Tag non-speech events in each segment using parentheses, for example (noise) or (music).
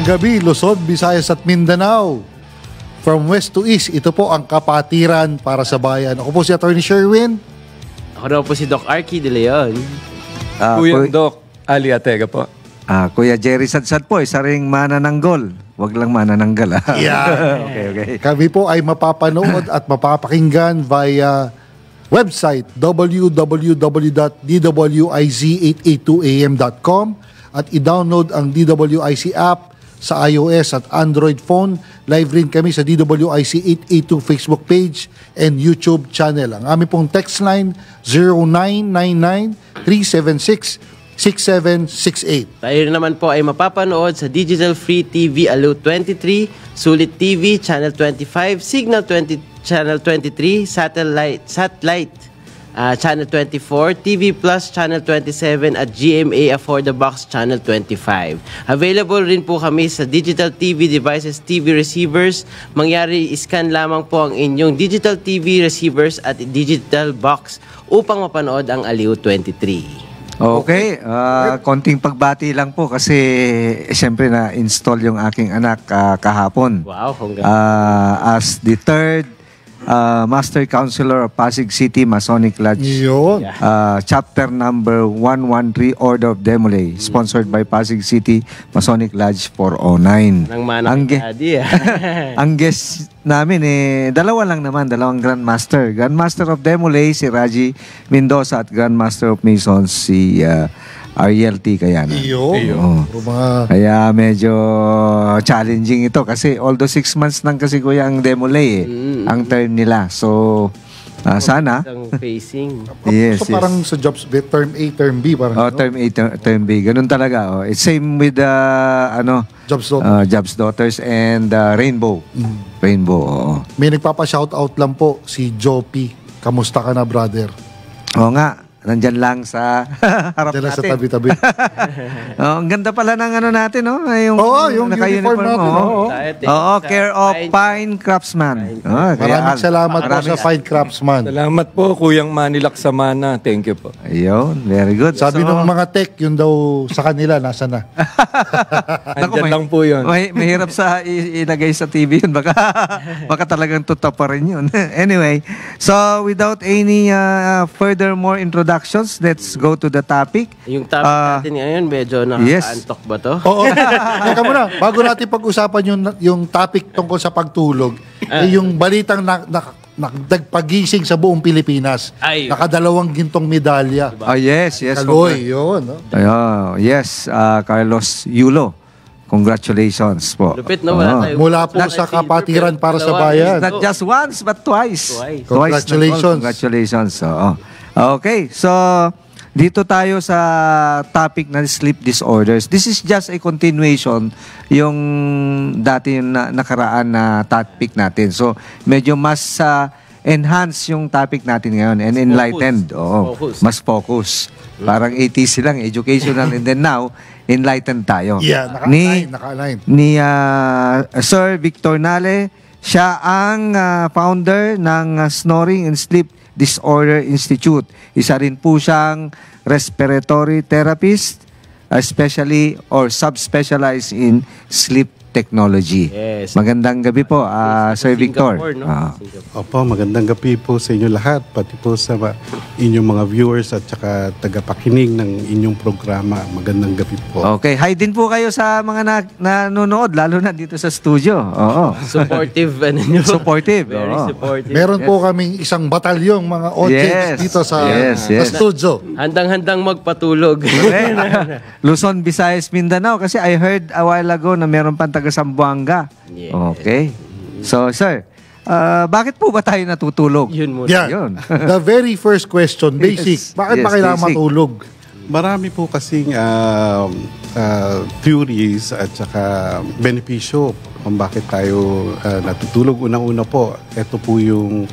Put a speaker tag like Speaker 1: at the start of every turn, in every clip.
Speaker 1: Magandang gabi, Luzon, Visayas at Mindanao. From west to east, ito po ang kapatiran para sa bayan. Ako po si Attorney Sherwin.
Speaker 2: Ako daw po si Doc Arky de Leon.
Speaker 3: Ah,
Speaker 4: Kuya
Speaker 3: Kuy-
Speaker 4: Doc Ali Atega po.
Speaker 3: ah, Kuya Jerry Sadsad po, isa ring manananggol. Wag lang manananggal. ah.
Speaker 1: Yeah. (laughs)
Speaker 3: okay, okay.
Speaker 1: Kami po ay mapapanood at mapapakinggan via website www.dwiz882am.com at i-download ang DWIC app sa iOS at Android phone. Live rin kami sa DWIC 882 Facebook page and YouTube channel. Ang aming pong text line 0999-376-6768.
Speaker 2: Tayo rin naman po ay mapapanood sa Digital Free TV Alo 23, Sulit TV, Channel 25, Signal 20, Channel 23, Satellite, Satellite ah, Channel 24, TV Plus Channel 27 at GMA For the Box Channel 25. Available rin po kami sa digital TV devices, TV receivers. Mangyari scan lamang po ang inyong digital TV receivers at digital box upang mapanood ang Aliw 23.
Speaker 3: Okay, ah, konting pagbati lang po kasi eh, siyempre na-install yung aking anak ah, kahapon.
Speaker 2: Wow, congrats.
Speaker 3: Ah, as the third ah, Master Counselor of Pasig City Masonic Lodge.
Speaker 1: Yun.
Speaker 3: Ah, chapter number 113 Order of Demolay, sponsored by Pasig City Masonic Lodge 409.
Speaker 2: Nang
Speaker 3: Ang ge-
Speaker 2: Daddy, ah. (laughs)
Speaker 3: Ang guest namin eh, dalawa lang naman, dalawang Grandmaster. Grandmaster of Demolay, si Raji Mendoza at Grandmaster of Masons, si uh, Ariel T. Kayana.
Speaker 1: Yun.
Speaker 3: Oo.
Speaker 1: Puro mga
Speaker 3: Kaya medyo challenging ito kasi although six months lang kasi kuya ang Demolay eh,
Speaker 2: Mm.
Speaker 3: ang term nila. So, ah, sana.
Speaker 2: Isang facing. (laughs)
Speaker 3: Yes,
Speaker 1: so
Speaker 3: yes.
Speaker 1: parang sa jobs bit, term A, term B, parang
Speaker 3: Oh,
Speaker 1: ano?
Speaker 3: term A, ter- term B. Ganun talaga. Oh. It's same with the ano,
Speaker 1: jobs so,
Speaker 3: uh, Jobs Daughters and uh, Rainbow. Rainbow, oo.
Speaker 1: May nagpapa-shoutout lang po si Jopi. Kamusta ka na, brother?
Speaker 3: Oo nga, nandyan lang sa (laughs) harap
Speaker 1: Diyan lang sa
Speaker 3: natin.
Speaker 1: tabi-tabi. (laughs)
Speaker 3: oh, ang ganda pala ng ano natin, no? Yung,
Speaker 1: Oo, yung uniform natin,
Speaker 3: oo.
Speaker 1: Oo,
Speaker 2: you sa
Speaker 3: care of
Speaker 2: Pine-
Speaker 3: Pine Craftsman. Oh, kaya-
Speaker 1: Maraming salamat po sa Fine Craftsman.
Speaker 4: Salamat po, Kuyang Manilak Samana. Thank you po.
Speaker 3: Ayun, very good.
Speaker 1: Sabi
Speaker 3: So,
Speaker 1: ng mga tech, yun daw sa kanila, nasa na. (laughs)
Speaker 4: Andyan
Speaker 3: may-
Speaker 4: lang po yun.
Speaker 3: May, mahirap sa i- ilagay sa TV yun. Baka, baka talagang tuta pa rin yun. anyway, so without any uh, further more introductions, let's go to the topic.
Speaker 2: Yung topic
Speaker 3: Ah,
Speaker 2: natin ngayon, medyo
Speaker 3: yes.
Speaker 2: nakakaantok ba to? (laughs)
Speaker 1: Oo. (laughs) Teka muna, bago natin pag-usapan yung, yung topic tungkol sa pagtulog, eh, yung balitang na, na, nagpagising sa buong Pilipinas.
Speaker 2: Ay.
Speaker 1: Nakadalawang gintong medalya.
Speaker 3: Oh, yes, yes.
Speaker 1: Kaloy, yun. No?
Speaker 3: Ayun, yes, uh, Carlos Yulo. Congratulations po.
Speaker 2: Lupit, no? Wala tayo.
Speaker 1: Mula po sa kapatiran para sa bayan.
Speaker 3: Not just once, but twice.
Speaker 2: Twice.
Speaker 1: Congratulations.
Speaker 3: na all. Congratulations. Oo. Okay, so dito tayo sa topic ng sleep disorders. This is just a continuation yung dati yung na, nakaraan na topic natin. So medyo mas uh, enhance yung topic natin ngayon and enlightened. Oo.
Speaker 2: Focus.
Speaker 3: Mas focus. Parang ATC lang, educational and then now enlightened tayo.
Speaker 1: Yeah,
Speaker 3: Ni-
Speaker 1: naka-align, naka-align.
Speaker 3: ni ah, Sir Victor Nale. Siya ang ah, founder ng ah, Snoring and Sleep Disorder Institute. Isa rin po siyang respiratory therapist, especially or subspecialized in sleep technology.
Speaker 2: Yes.
Speaker 3: Magandang gabi po, ah, Sir Victor.
Speaker 2: Singapore, no?
Speaker 3: Ah.
Speaker 5: Opo, magandang gabi po sa inyo lahat, pati po sa inyong mga viewers at saka tagapakinig ng inyong programa. Magandang gabi po.
Speaker 3: Okay, hi din po kayo sa mga na- nanonood, lalo na dito sa studio. Oo.
Speaker 2: Supportive, ano nyo? (laughs)
Speaker 3: Supportive.
Speaker 2: Very
Speaker 3: oo.
Speaker 2: supportive.
Speaker 1: Meron po kaming isang batalyong mga audience
Speaker 3: Yes.
Speaker 1: dito sa,
Speaker 3: Yes,
Speaker 1: sa
Speaker 3: yes.
Speaker 1: studio.
Speaker 2: Handang-handang magpatulog.
Speaker 3: Luzon, Visayas, Mindanao. Kasi I heard a while ago na meron pang taga Sambuanga.
Speaker 2: Yes.
Speaker 3: Okay. So, sir, ah, bakit po ba tayo natutulog?
Speaker 2: Yun muna.
Speaker 1: Yan.
Speaker 3: Yun. (laughs)
Speaker 1: The very first question, basic.
Speaker 3: Yes.
Speaker 1: Bakit
Speaker 3: Yes,
Speaker 1: ba kailangan
Speaker 3: basic.
Speaker 1: matulog?
Speaker 5: Marami po kasing um, uh, theories at saka benepisyo kung bakit tayo uh, natutulog. Unang-una po, ito po yung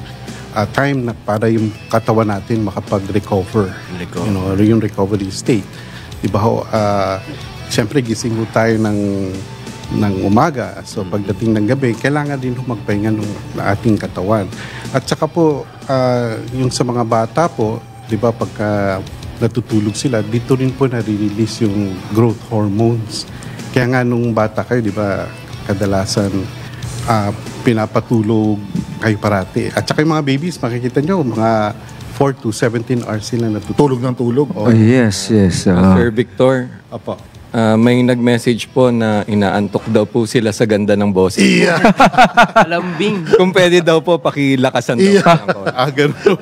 Speaker 5: uh, time na para yung katawan natin makapag-recover. You know, yung recovery state. Di ba ho, uh, siyempre gising mo tayo ng ng umaga. So pagdating ng gabi, kailangan din magpahinga ng ating katawan. At saka po, ah, yung sa mga bata po, di ba pagka natutulog sila, dito rin po nare-release yung growth hormones. Kaya nga nung bata kayo, di ba, kadalasan ah, pinapatulog kayo parati. At saka yung mga babies, makikita nyo, mga 4 to 17 hours sila natutulog.
Speaker 1: Tulog ng tulog.
Speaker 3: Oh, yes, yes. oo.
Speaker 4: Sir Victor,
Speaker 5: Opo.
Speaker 4: Ah, may nag-message po na inaantok daw po sila sa ganda ng boses.
Speaker 1: Iya. (laughs)
Speaker 2: Alambing.
Speaker 4: Kung pwede daw po, pakilakasan daw po ng.
Speaker 5: Ah, ganun.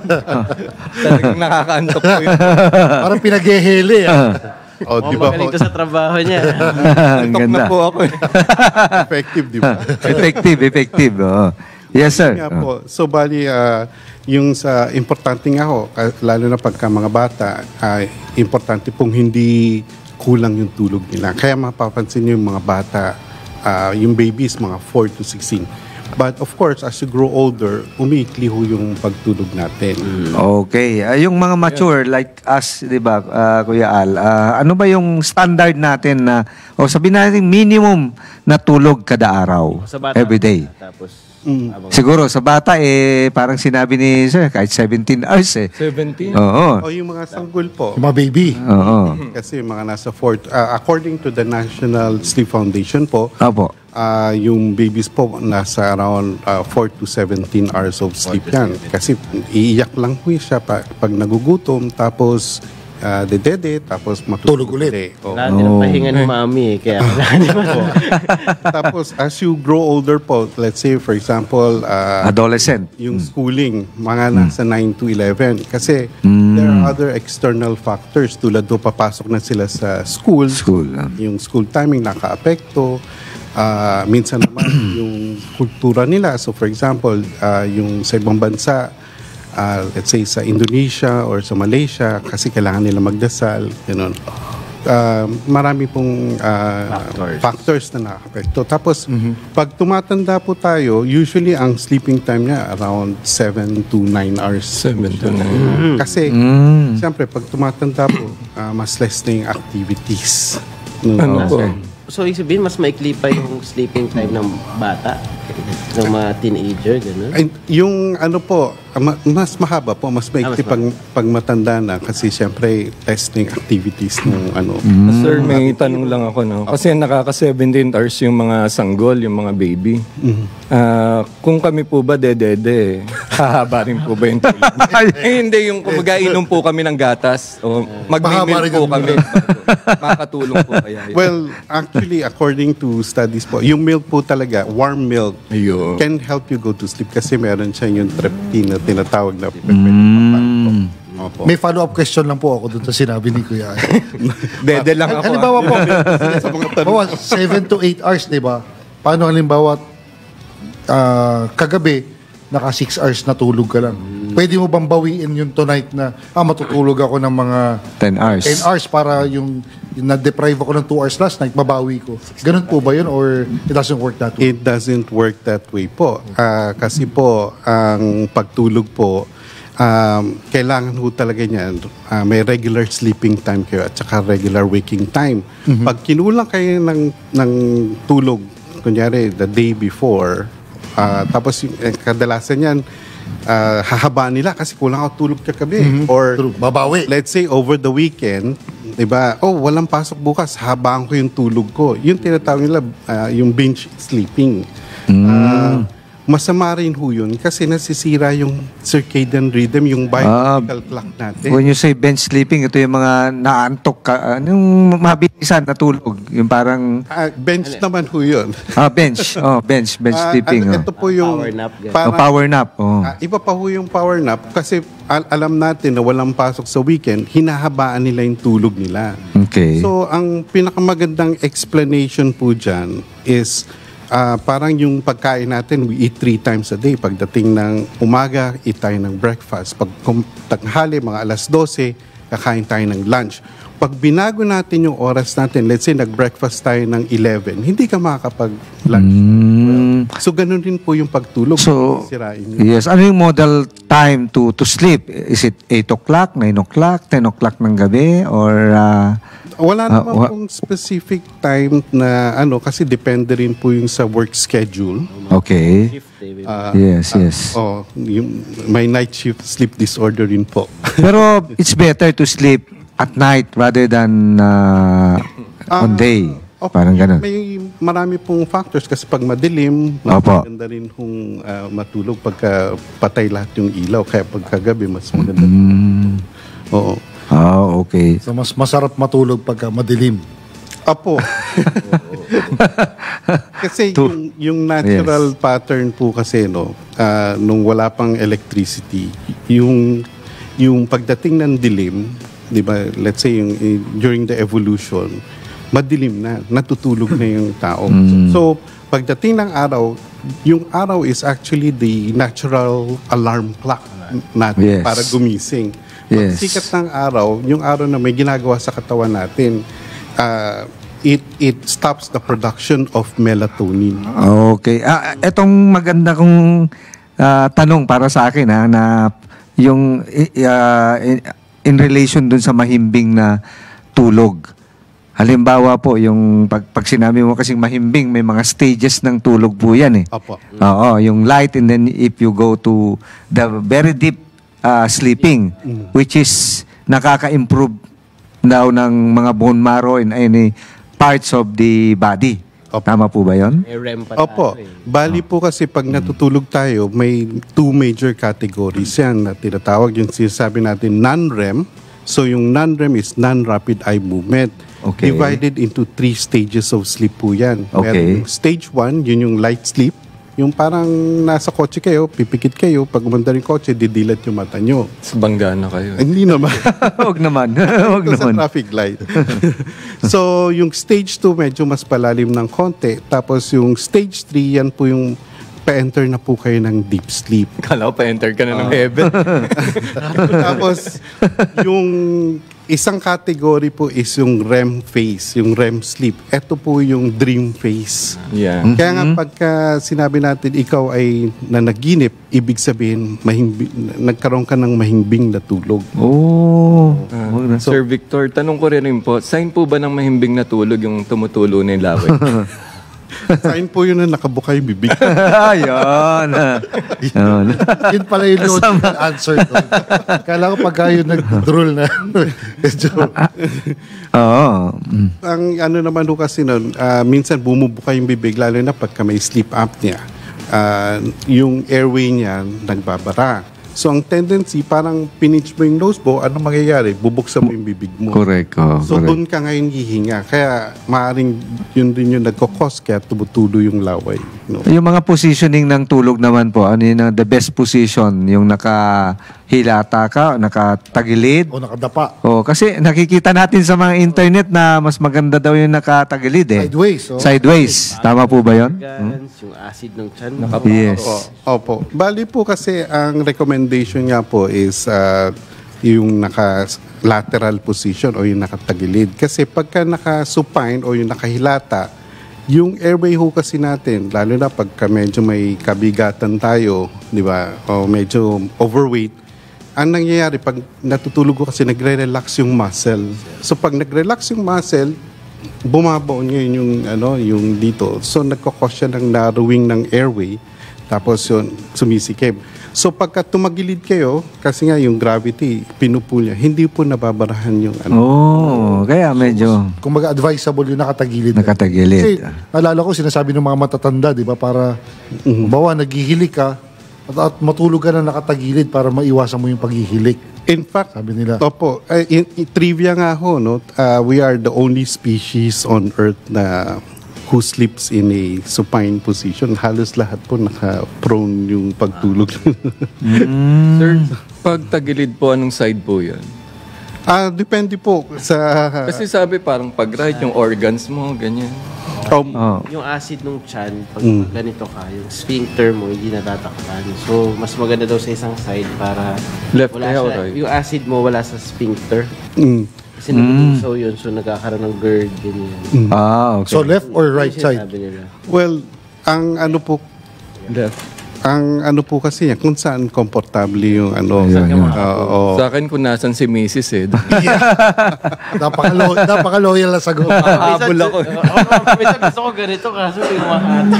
Speaker 4: Talagang nakakaantok po yun.
Speaker 1: Parang pinaghehele. ah.
Speaker 5: oh, (laughs)
Speaker 2: Oh,
Speaker 5: di ba?
Speaker 2: magaling sa trabaho niya.
Speaker 3: Ang (laughs)
Speaker 4: Antok na
Speaker 3: ganda.
Speaker 4: po ako. eh.
Speaker 5: Effective, di ba?
Speaker 3: effective, effective. oo. Yes, sir.
Speaker 5: Nga po. So, bali, ah, yung sa importante nga ho, ah, lalo na pagka mga bata, ah, importante pong hindi kulang yung tulog nila. Kaya mapapansin niyo yung mga bata, ah, yung babies, mga 4 to 16. But of course, as you grow older, umiikli ho yung pagtulog natin.
Speaker 3: Okay. Ah, yung mga mature like us, 'di ba, ah, Kuya Al, ah, ano ba yung standard natin na o sabihin natin minimum na tulog kada araw
Speaker 2: Sa bata.
Speaker 3: every day?
Speaker 2: Tapos,
Speaker 5: Mm.
Speaker 3: Siguro sa bata eh parang sinabi ni Sir kahit 17 hours eh.
Speaker 4: 17.
Speaker 3: Oo.
Speaker 5: O yung mga sanggol po,
Speaker 1: Yung mga baby.
Speaker 3: Oo. (laughs)
Speaker 5: kasi mga nasa 4, according to the National Sleep Foundation po,
Speaker 3: Opo.
Speaker 5: Ah, yung babies po nasa around ah, 4 to 17 hours of sleep yan. Kasi iiyak lang po siya pa, pag nagugutom, tapos ah, dedede, tapos matulog
Speaker 1: Tulog ulit.
Speaker 5: Oo.
Speaker 2: Wala din ang pahinga ni mami eh. Kaya (laughs)
Speaker 5: tapos as you grow older po, let's say for example, ah,
Speaker 3: Adolescent.
Speaker 5: yung schooling, mga nasa 9 to 11. Kasi there are other external factors tulad do papasok na sila sa school.
Speaker 3: School. ah.
Speaker 5: Yung school timing nakaapekto. Ah, minsan naman (clears throat) yung kultura nila. So for example, ah, yung sa ibang bansa, ah, let's say sa Indonesia or sa Malaysia, kasi kailangan nila magdasal, ganun. Ah, marami pong ah,
Speaker 2: Factors.
Speaker 5: factors na nakapekto. Tapos, pag tumatanda po tayo, usually ang sleeping time niya around 7 to 9 hours.
Speaker 4: 7 to 9.
Speaker 5: Mm. Kasi,
Speaker 3: Mm.
Speaker 5: siyempre, pag tumatanda po, ah, mas less na yung activities. No,
Speaker 4: Ano po?
Speaker 2: So, ibig sabihin, mas maikli pa yung sleeping time ng bata, ng mga teenager, gano'n.
Speaker 5: Yung ano po, ma- mas mahaba po, mas maikli
Speaker 2: Ah,
Speaker 5: pag, pag matanda na kasi siyempre testing activities ng ano.
Speaker 4: Sir, may tanong lang ako, no? Kasi nakaka-17 hours yung mga sanggol, yung mga baby. Ah, kung kami po ba dedede, hahaba rin po ba yung tulog? (laughs) eh, hindi, yung kumbaga inom po kami ng gatas o
Speaker 1: rin
Speaker 4: po kami. (laughs) Makakatulong po kaya yun.
Speaker 5: Well, actually, according to studies po, yung milk po talaga, warm milk,
Speaker 4: Ayun.
Speaker 5: can help you go to sleep kasi meron siya yung tryptine na tinatawag na
Speaker 3: Mm.
Speaker 5: Opo.
Speaker 1: May follow-up question lang po ako dun sa sinabi ni Kuya. (laughs)
Speaker 4: Dede lang ako.
Speaker 1: halimbawa po, (laughs)
Speaker 5: sa mga tanong.
Speaker 1: halimbawa, 7 to 8 hours, di ba? Paano halimbawa, ah, kagabi, naka 6 hours na tulog ka lang. Pwede mo bang bawiin yung tonight na, ah, matutulog ako ng mga
Speaker 3: 10 hours.
Speaker 1: 10 hours para yung, yung na-deprive ako ng 2 hours last night, mabawi ko. Ganun po ba yun or it doesn't work that way?
Speaker 5: It doesn't work that way po. Ah, kasi po, ang pagtulog po, um, kailangan ho talaga niyan, ah, may regular sleeping time kayo at saka regular waking time. Pag kinulang kayo ng, ng tulog, kunyari the day before, ah, tapos eh, kadalasan yan, ah, hahaba nila kasi kulang ako tulog kagabi. Or
Speaker 1: True. Babawi.
Speaker 5: let's say over the weekend, 'di ba? Oh, walang pasok bukas, habang ko yung tulog ko. Yung tinatawag nila ah, yung binge sleeping. Ah, masama rin ho yun kasi nasisira yung circadian rhythm, yung biological clock natin.
Speaker 3: When you say bench sleeping, ito yung mga naantok ka, anong mabilisan na tulog? Yung parang,
Speaker 5: Ah, bench naman ho yun.
Speaker 3: ah, bench. (laughs) Oh, bench, bench
Speaker 5: Ah,
Speaker 3: sleeping.
Speaker 5: ano,
Speaker 3: oh.
Speaker 5: ito po yung
Speaker 2: Power nap, ganun.
Speaker 3: Oh,
Speaker 5: parang-
Speaker 3: power nap. Oh.
Speaker 5: Ah, iba pa ho yung power nap kasi al- alam natin na walang pasok sa weekend, hinahabaan nila yung tulog nila.
Speaker 3: Okay.
Speaker 5: So, ang pinakamagandang explanation po dyan is ah, parang yung pagkain natin, we eat three times a day. Pagdating ng umaga, eat tayo ng breakfast. Pag tanghali, mga alas 12, kakain tayo ng lunch. Pag binago natin yung oras natin, let's say nag-breakfast tayo ng 11, hindi ka makakapag-lunch.
Speaker 3: Mm.
Speaker 5: So, ganun din po yung pagtulog.
Speaker 3: So, yes. Ano yung model time to to sleep? Is it 8 o'clock, 9 o'clock, 10 o'clock ng gabi? Or, ah,
Speaker 5: Wala
Speaker 3: Ah,
Speaker 5: naman
Speaker 3: wa-
Speaker 5: pong specific time na ano kasi depende rin po yung sa work schedule.
Speaker 3: okay.
Speaker 2: Eh, baby.
Speaker 5: Ah,
Speaker 3: Yes, yes.
Speaker 5: oh, yung may night shift sleep disorder rin po. (laughs)
Speaker 3: Pero it's better to sleep at night rather than ah, on day.
Speaker 5: Opo,
Speaker 3: Parang ganun.
Speaker 5: May marami pong factors kasi pag madilim, maganda rin kung ah, matulog pagka patay lahat yung ilaw. Kaya pagkagabi, mas maganda.
Speaker 3: Mm.
Speaker 5: Oo.
Speaker 3: Ah, okay.
Speaker 1: So mas masarap matulog pagka madilim.
Speaker 5: Apo. (laughs) kasi yung, yung natural pattern po kasi no, ah, nung wala pang electricity, yung yung pagdating ng dilim, 'di ba? Let's say yung eh, during the evolution, madilim na, natutulog na yung (laughs) tao. So, pagdating ng araw, yung araw is actually the natural alarm clock natin
Speaker 3: Yes.
Speaker 5: para gumising.
Speaker 3: Yes.
Speaker 5: Pag sikat ng araw, yung araw na may ginagawa sa katawan natin, ah, it it stops the production of melatonin.
Speaker 3: Okay. Ah, etong maganda kong ah, tanong para sa akin ha, na yung ah, in, in relation dun sa mahimbing na tulog. Halimbawa po, yung pag, pag sinabi mo kasing mahimbing, may mga stages ng tulog po yan eh.
Speaker 5: Apo.
Speaker 3: Oo, yung light and then if you go to the very deep uh, sleeping, which is nakaka-improve daw ng mga bone marrow and any parts of the body.
Speaker 5: Opo.
Speaker 3: Tama po ba yon?
Speaker 5: Opo.
Speaker 2: eh.
Speaker 5: Bali po kasi pag natutulog tayo, may two major categories yan na tinatawag. Yung sinasabi natin non-REM. So yung non-REM is non-rapid eye movement.
Speaker 3: Okay.
Speaker 5: Divided into three stages of sleep po yan.
Speaker 3: Okay.
Speaker 5: Meron stage 1, yun yung light sleep. Yung parang nasa kotse kayo, pipikit kayo, pag umandar yung kotse, didilat yung mata nyo.
Speaker 4: Sa bangga na kayo.
Speaker 5: Hindi naman. (laughs)
Speaker 3: Huwag naman. (laughs) Huwag
Speaker 5: Ito sa
Speaker 3: naman.
Speaker 5: traffic light. (laughs) so, yung stage 2 medyo mas palalim ng konti. Tapos yung stage 3, yan po yung pa-enter na po kayo ng deep sleep.
Speaker 4: Kala ko pa-enter ka na ng heaven.
Speaker 5: Tapos, yung isang category po is yung REM phase, yung REM sleep. Ito po yung dream phase.
Speaker 4: yeah.
Speaker 5: Kaya nga pagka sinabi natin ikaw ay nanaginip, ibig sabihin mahimbi, nagkaroon ka ng mahimbing na tulog.
Speaker 3: Oh. Huwag na.
Speaker 4: Sir Victor, tanong ko rin rin po, sign po ba ng mahimbing na tulog yung tumutulo na yung laway? (laughs) (laughs)
Speaker 5: Sign po yun na nakabuka yung bibig. (laughs)
Speaker 3: Ayun. Ayun. (laughs)
Speaker 1: Yun pala yung logical answer doon. Kala ko pagka yung nag-drool na. medyo,
Speaker 3: Oo.
Speaker 5: Ang ano naman ho kasi nun, ah, minsan bumubuka yung bibig, lalo na pagka may sleep apnea. Ah, yung airway niya nagbabara. So ang tendency, parang pinitch mo yung nose mo, ano mangyayari? Bubuksan mo yung bibig mo.
Speaker 3: Correct. Oh,
Speaker 5: So
Speaker 3: correct.
Speaker 5: doon ka ngayon hihinga. Kaya maaaring yun din yung nagkakos kaya tumutulo yung laway. No?
Speaker 3: Yung mga positioning ng tulog naman po, ano yun the best position? Yung nakahilata ka, nakatagilid?
Speaker 1: o nakadapa.
Speaker 3: Oh, kasi nakikita natin sa mga internet na mas maganda daw yung nakatagilid eh.
Speaker 1: Sideways. Oh.
Speaker 3: Sideways. Tama po ba yun?
Speaker 2: Organs, yung acid ng chan.
Speaker 3: Yes.
Speaker 5: Opo. Bali po kasi ang recommendation niya po is ah, yung naka-lateral position o yung nakatagilid. Kasi pagka naka-supine o yung nakahilata, yung airway ho kasi natin, lalo na pagka medyo may kabigatan tayo, di ba, o medyo overweight, ang nangyayari, pag natutulog ko kasi nagre-relax yung muscle. So pag nag-relax yung muscle, bumabaon ngayon yung ano yung dito so nagkakos siya ng narrowing ng airway tapos yun sumisikip so pagka tumagilid kayo kasi nga yung gravity pinupull niya hindi po nababarahan yung ano
Speaker 3: Oh, kaya medyo
Speaker 1: Kung mag-advisable yung nakatagilid. Kasi
Speaker 3: nakatagilid.
Speaker 1: alala ko sinasabi ng mga matatanda, di ba, para bawa naghihilik ka at, at matulog ka na nakatagilid para maiwasan mo yung paghihilik.
Speaker 5: in fact
Speaker 1: Sabi nila.
Speaker 5: Opo, eh, in, in- trivia nga ho, no? Uh, we are the only species on Earth na who sleeps in a supine position. Halos lahat po naka-prone yung pagtulog. (laughs)
Speaker 4: Sir, pag tagilid po, anong side po yan?
Speaker 5: Ah, depende po sa
Speaker 4: Kasi sabi parang pag right, yung organs mo, ganyan.
Speaker 5: um,
Speaker 3: Oh.
Speaker 2: Yung acid ng chan, pag
Speaker 5: Mm.
Speaker 2: ganito ka, yung sphincter mo, hindi natatakpan. So, mas maganda daw sa isang side para
Speaker 4: Left
Speaker 2: wala
Speaker 4: kaya o
Speaker 2: siya-
Speaker 4: right?
Speaker 2: yung acid mo wala sa sphincter.
Speaker 5: mm,
Speaker 2: Kasi nag-usaw yun, so nagkakaroon ng GERD, ganyan.
Speaker 3: Ah, okay.
Speaker 1: So left or right
Speaker 2: Yun yung
Speaker 1: side?
Speaker 2: sinasabi nila.
Speaker 5: well, ang ano po
Speaker 4: Left.
Speaker 5: Ang ano po kasi yan, kung saan komportable yung ano.
Speaker 3: Ayan, ayan.
Speaker 5: Oo.
Speaker 4: Sa akin kung nasan si Mrs. eh. (laughs) (laughs)
Speaker 1: Napaka-lo- napaka-loyal na sagot. (laughs)
Speaker 4: Habol ako.
Speaker 2: Minsan gusto ko ganito, kaso may umakata.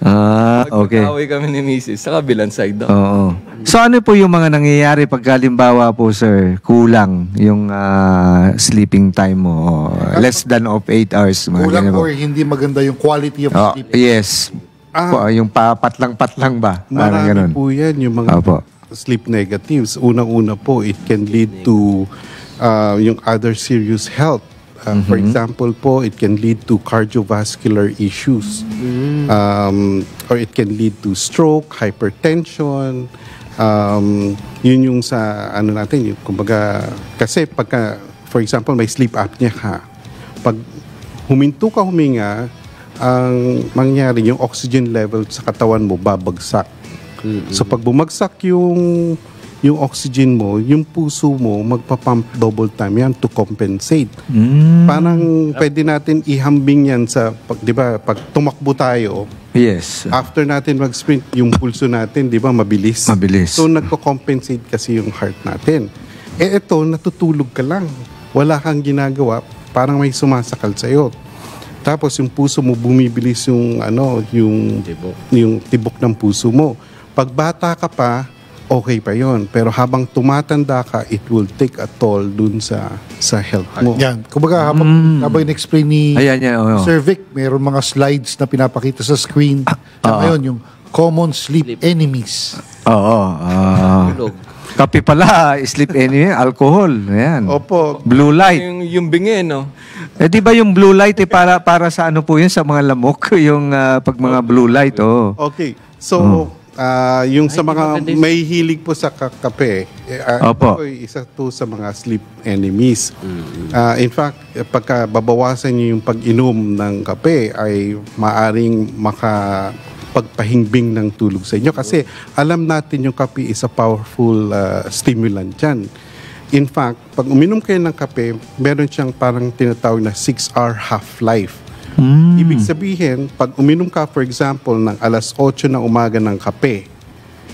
Speaker 3: Ah, okay.
Speaker 4: Away kami ni Mrs. Sa kabilang side daw.
Speaker 3: Oo. So ano po yung mga nangyayari pag halimbawa po sir, kulang yung ah, sleeping time mo, less than of 8 hours. mga
Speaker 1: Kulang
Speaker 3: ganyan po.
Speaker 1: or hindi maganda yung quality of
Speaker 3: Oh,
Speaker 1: sleep.
Speaker 3: yes.
Speaker 5: Ah.
Speaker 3: Po, yung papatlang-patlang ba? Parang
Speaker 5: Marami
Speaker 3: ganun.
Speaker 5: po yan, yung mga
Speaker 3: Opo.
Speaker 5: sleep negatives. Unang-una po, it can lead to uh, yung other serious health. Uh, For example po, it can lead to cardiovascular issues. Um, or it can lead to stroke, hypertension. Um, yun yung sa ano natin, yung, kumbaga, kasi pagka, for example, may sleep apnea ka, pag huminto ka huminga, ang mangyari yung oxygen level sa katawan mo babagsak. So pag bumagsak yung yung oxygen mo, yung puso mo magpa-pump double time yan to compensate.
Speaker 3: Mm.
Speaker 5: Parang pwede natin ihambing yan sa pag 'di ba pag tumakbo tayo,
Speaker 3: Yes.
Speaker 5: after natin mag-sprint, yung pulso natin 'di ba mabilis.
Speaker 3: Mabilis.
Speaker 5: So nagko-compensate kasi yung heart natin. Eh ito natutulog ka lang. Wala kang ginagawa, parang may sumasakal sa iyo. Tapos yung puso mo bumibilis yung ano, yung
Speaker 2: Tibok.
Speaker 5: yung tibok ng puso mo. Pag bata ka pa, okay pa yon. Pero habang tumatanda ka, it will take a toll dun sa sa health mo.
Speaker 1: Yan. Kumbaga, habang, habang in-explain ni
Speaker 3: Ayan, yan. oo.
Speaker 1: Sir Vic, mayroon mga slides na pinapakita sa screen. Na ngayon, yung common sleep enemies.
Speaker 3: Oo. ah.
Speaker 2: Tulog.
Speaker 3: kape pala, sleep enemy, alcohol. Ayan.
Speaker 5: Opo.
Speaker 3: Blue light.
Speaker 4: Yung, yung bingi, no?
Speaker 3: Eh di ba yung blue light eh para para sa ano po yun sa mga lamok (laughs) yung ah, pag mga blue light oh.
Speaker 5: Okay. So, ah, yung sa mga may hilig po sa ka- kape, eh, ah,
Speaker 3: Opo.
Speaker 5: ito po ay isa to sa mga sleep enemies. Ah, in fact, eh, pagka babawasan niyo yung pag-inom ng kape ay maaring maka pagpahingbing ng tulog sa inyo kasi alam natin yung kape is a powerful ah, stimulant yan. In fact, pag uminom kayo ng kape, meron siyang parang tinatawag na 6-hour half-life. Ibig sabihin, pag uminom ka, for example, ng alas 8 ng umaga ng kape,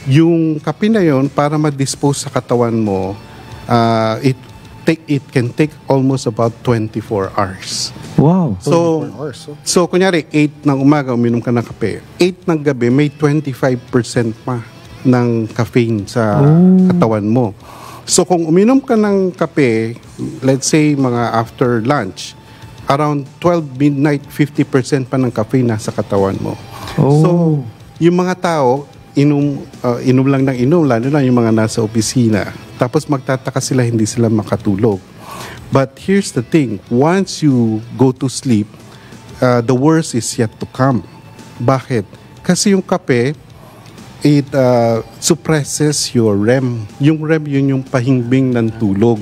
Speaker 5: yung kape na yon para ma-dispose sa katawan mo, ah, it take it can take almost about 24 hours.
Speaker 3: Wow.
Speaker 5: So,
Speaker 1: 24 hours, so.
Speaker 5: so kunyari 8 ng umaga uminom ka ng kape, 8 ng gabi may 25% pa ng caffeine sa katawan mo. So kung uminom ka ng kape, let's say mga after lunch, around 12 midnight 50% pa ng caffeine nasa katawan mo. So yung mga tao inom uh, inom lang ng inom lalo na yung mga nasa opisina. Tapos magtataka sila hindi sila makatulog. But here's the thing, once you go to sleep, uh, the worst is yet to come. Bakit? Kasi yung kape, it uh, suppresses your REM. Yung REM, yun yung pahingbing ng tulog.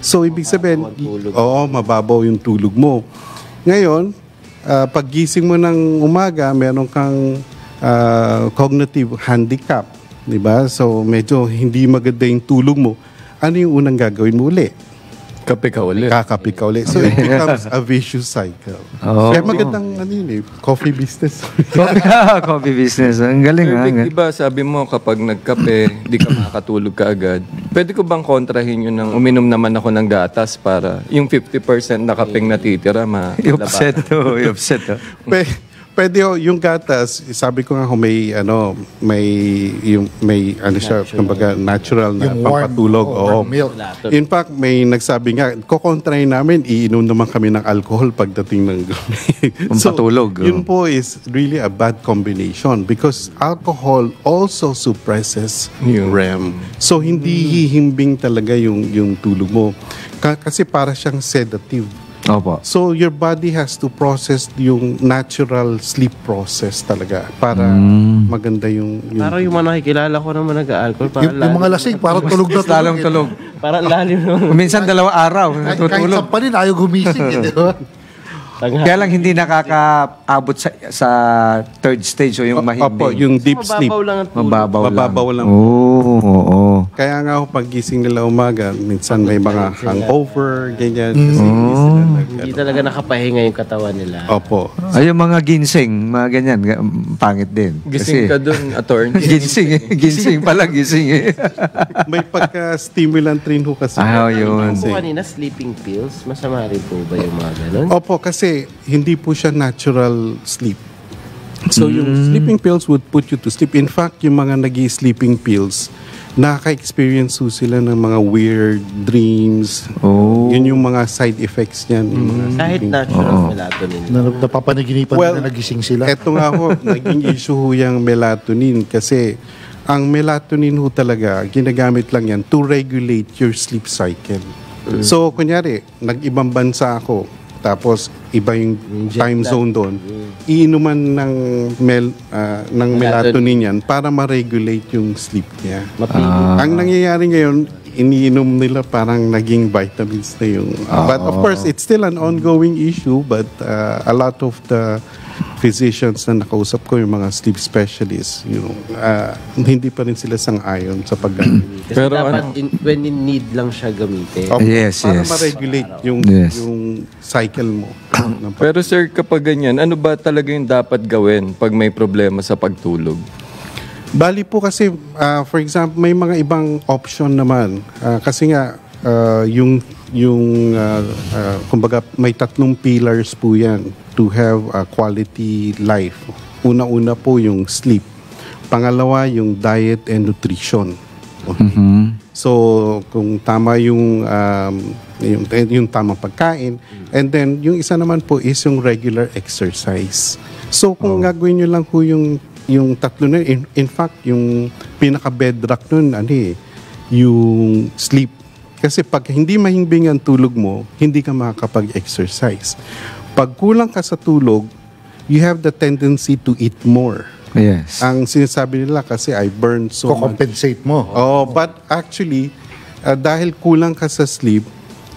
Speaker 5: So, ibig sabihin, oo, mababaw yung tulog mo. Ngayon, uh, paggising mo ng umaga, meron kang uh, cognitive handicap. Di ba? So, medyo hindi maganda yung tulog mo. Ano yung unang gagawin mo uli?
Speaker 4: Kape ka ulit.
Speaker 5: Kakapi ka ulit. So, it (laughs) becomes a vicious cycle.
Speaker 3: Oo.
Speaker 5: Kaya magandang ano yun eh, coffee business. (laughs) (laughs)
Speaker 3: Coffee, business. Ang galing
Speaker 4: Sir
Speaker 3: ha.
Speaker 4: Vic, di ba sabi mo kapag nagkape, di ka makakatulog ka agad. Pwede ko bang kontrahin yun ng uminom naman ako ng gatas para yung 50% na kapeng natitira ma
Speaker 3: I-upset to. I-upset to.
Speaker 5: Pwede ho, yung gatas, sabi ko nga ho, may ano, may yung may ano siya, kumbaga natural na
Speaker 1: Yung warm,
Speaker 5: pampatulog.
Speaker 1: oh,
Speaker 5: Oo.
Speaker 1: warm milk.
Speaker 5: In fact, may nagsabi nga, kukontrahin namin, iinom naman kami ng alcohol pagdating ng gabi. (laughs)
Speaker 3: Pampatulog,
Speaker 5: yun
Speaker 3: oh.
Speaker 5: po is really a bad combination because alcohol also suppresses
Speaker 4: Yung-
Speaker 5: REM. So, hindi hihimbing talaga yung, yung tulog mo. Ka- kasi para siyang sedative.
Speaker 3: Opo.
Speaker 5: So your body has to process yung natural sleep process talaga para maganda yung, yung
Speaker 2: Parang yung mga nakikilala ko naman nag-alcohol. Parang
Speaker 1: Yung, yung mga lasing, parang tulog na (laughs) tulog.
Speaker 3: Lalong
Speaker 1: eh.
Speaker 3: tulog.
Speaker 2: Parang lalim ng (laughs)
Speaker 3: Minsan dalawang araw
Speaker 1: Kahit, kahit
Speaker 3: natutulog.
Speaker 1: sampanin, ayaw gumising. eh, di ba? (laughs)
Speaker 2: tanghali.
Speaker 3: Kaya lang hindi nakakaabot sa, sa third stage o yung mahimbing.
Speaker 5: Opo, yung deep sleep.
Speaker 2: Mababaw lang ang tulog.
Speaker 3: Mababaw lang.
Speaker 5: Mababaw lang.
Speaker 3: Oo, oo.
Speaker 5: Kaya nga ako pagising nila umaga, minsan may mga hangover, ganyan. Kasi hindi sila nag-
Speaker 2: Hindi talaga nakapahinga yung katawan nila.
Speaker 5: Opo.
Speaker 3: Ay, yung mga ginseng, mga ganyan, ga- pangit din.
Speaker 4: Gising ka dun, attorney. (laughs)
Speaker 3: ginseng eh. Ginseng pala, gising eh. (laughs)
Speaker 5: May pagka-stimulant rin ho kasi.
Speaker 3: Ah, yun.
Speaker 2: Yung po kanina, sleeping pills, masama rin po ba yung mga ganun?
Speaker 5: Opo, kasi hindi po siya natural sleep. So yung sleeping pills would put you to sleep. In fact, yung mga nag sleeping pills, nakaka-experience sila ng mga weird dreams.
Speaker 3: Oh.
Speaker 5: Yun yung mga side effects niyan. mga
Speaker 2: Kahit natural
Speaker 3: Oo.
Speaker 2: melatonin.
Speaker 1: Na, napapanaginipan
Speaker 5: Well,
Speaker 1: na nagising sila.
Speaker 5: Eto nga ho, (laughs) naging issue ho yung melatonin kasi ang melatonin ho talaga, ginagamit lang yan to regulate your sleep cycle. So, kunyari, nag-ibang bansa ako, tapos iba yung time zone doon, iinuman ng, mel, ah, ng melatonin. yan para ma-regulate yung sleep niya. Ang nangyayari ngayon, iniinom nila parang naging vitamins na yung... but of course, it's still an ongoing issue but uh, a lot of the physicians na nakausap ko, yung mga sleep specialists, you know, uh, hindi pa rin sila sang-ayon sa paggamit.
Speaker 2: Kasi
Speaker 4: Pero
Speaker 2: dapat
Speaker 4: ano-
Speaker 2: in, when in need lang siya gamitin.
Speaker 5: Of-
Speaker 3: Yes,
Speaker 5: para
Speaker 3: yes.
Speaker 5: ma-regulate yung,
Speaker 3: Yes.
Speaker 5: yung cycle mo. (coughs)
Speaker 4: Pero sir, kapag ganyan, ano ba talaga yung dapat gawin pag may problema sa pagtulog?
Speaker 5: Bali po kasi, ah, for example, may mga ibang option naman. Ah, kasi nga, ah, yung, yung ah, ah, kumbaga, may tatlong pillars po yan to have a quality life. Una-una po yung sleep. Pangalawa, yung diet and nutrition. Okay? So, kung tama yung, um, yung, yung tamang pagkain. And then, yung isa naman po is yung regular exercise. So, kung gagawin nyo lang po yung, yung tatlo na, in, in fact, yung pinaka-bedrock nun, ano eh, yung sleep. Kasi pag hindi mahimbing ang tulog mo, hindi ka makakapag-exercise. Pag kulang ka sa tulog, you have the tendency to eat more.
Speaker 3: Yes.
Speaker 5: Ang sinasabi nila kasi I burned so much
Speaker 1: Ko-compensate mo.
Speaker 5: Oh, but actually, uh, dahil kulang ka sa sleep,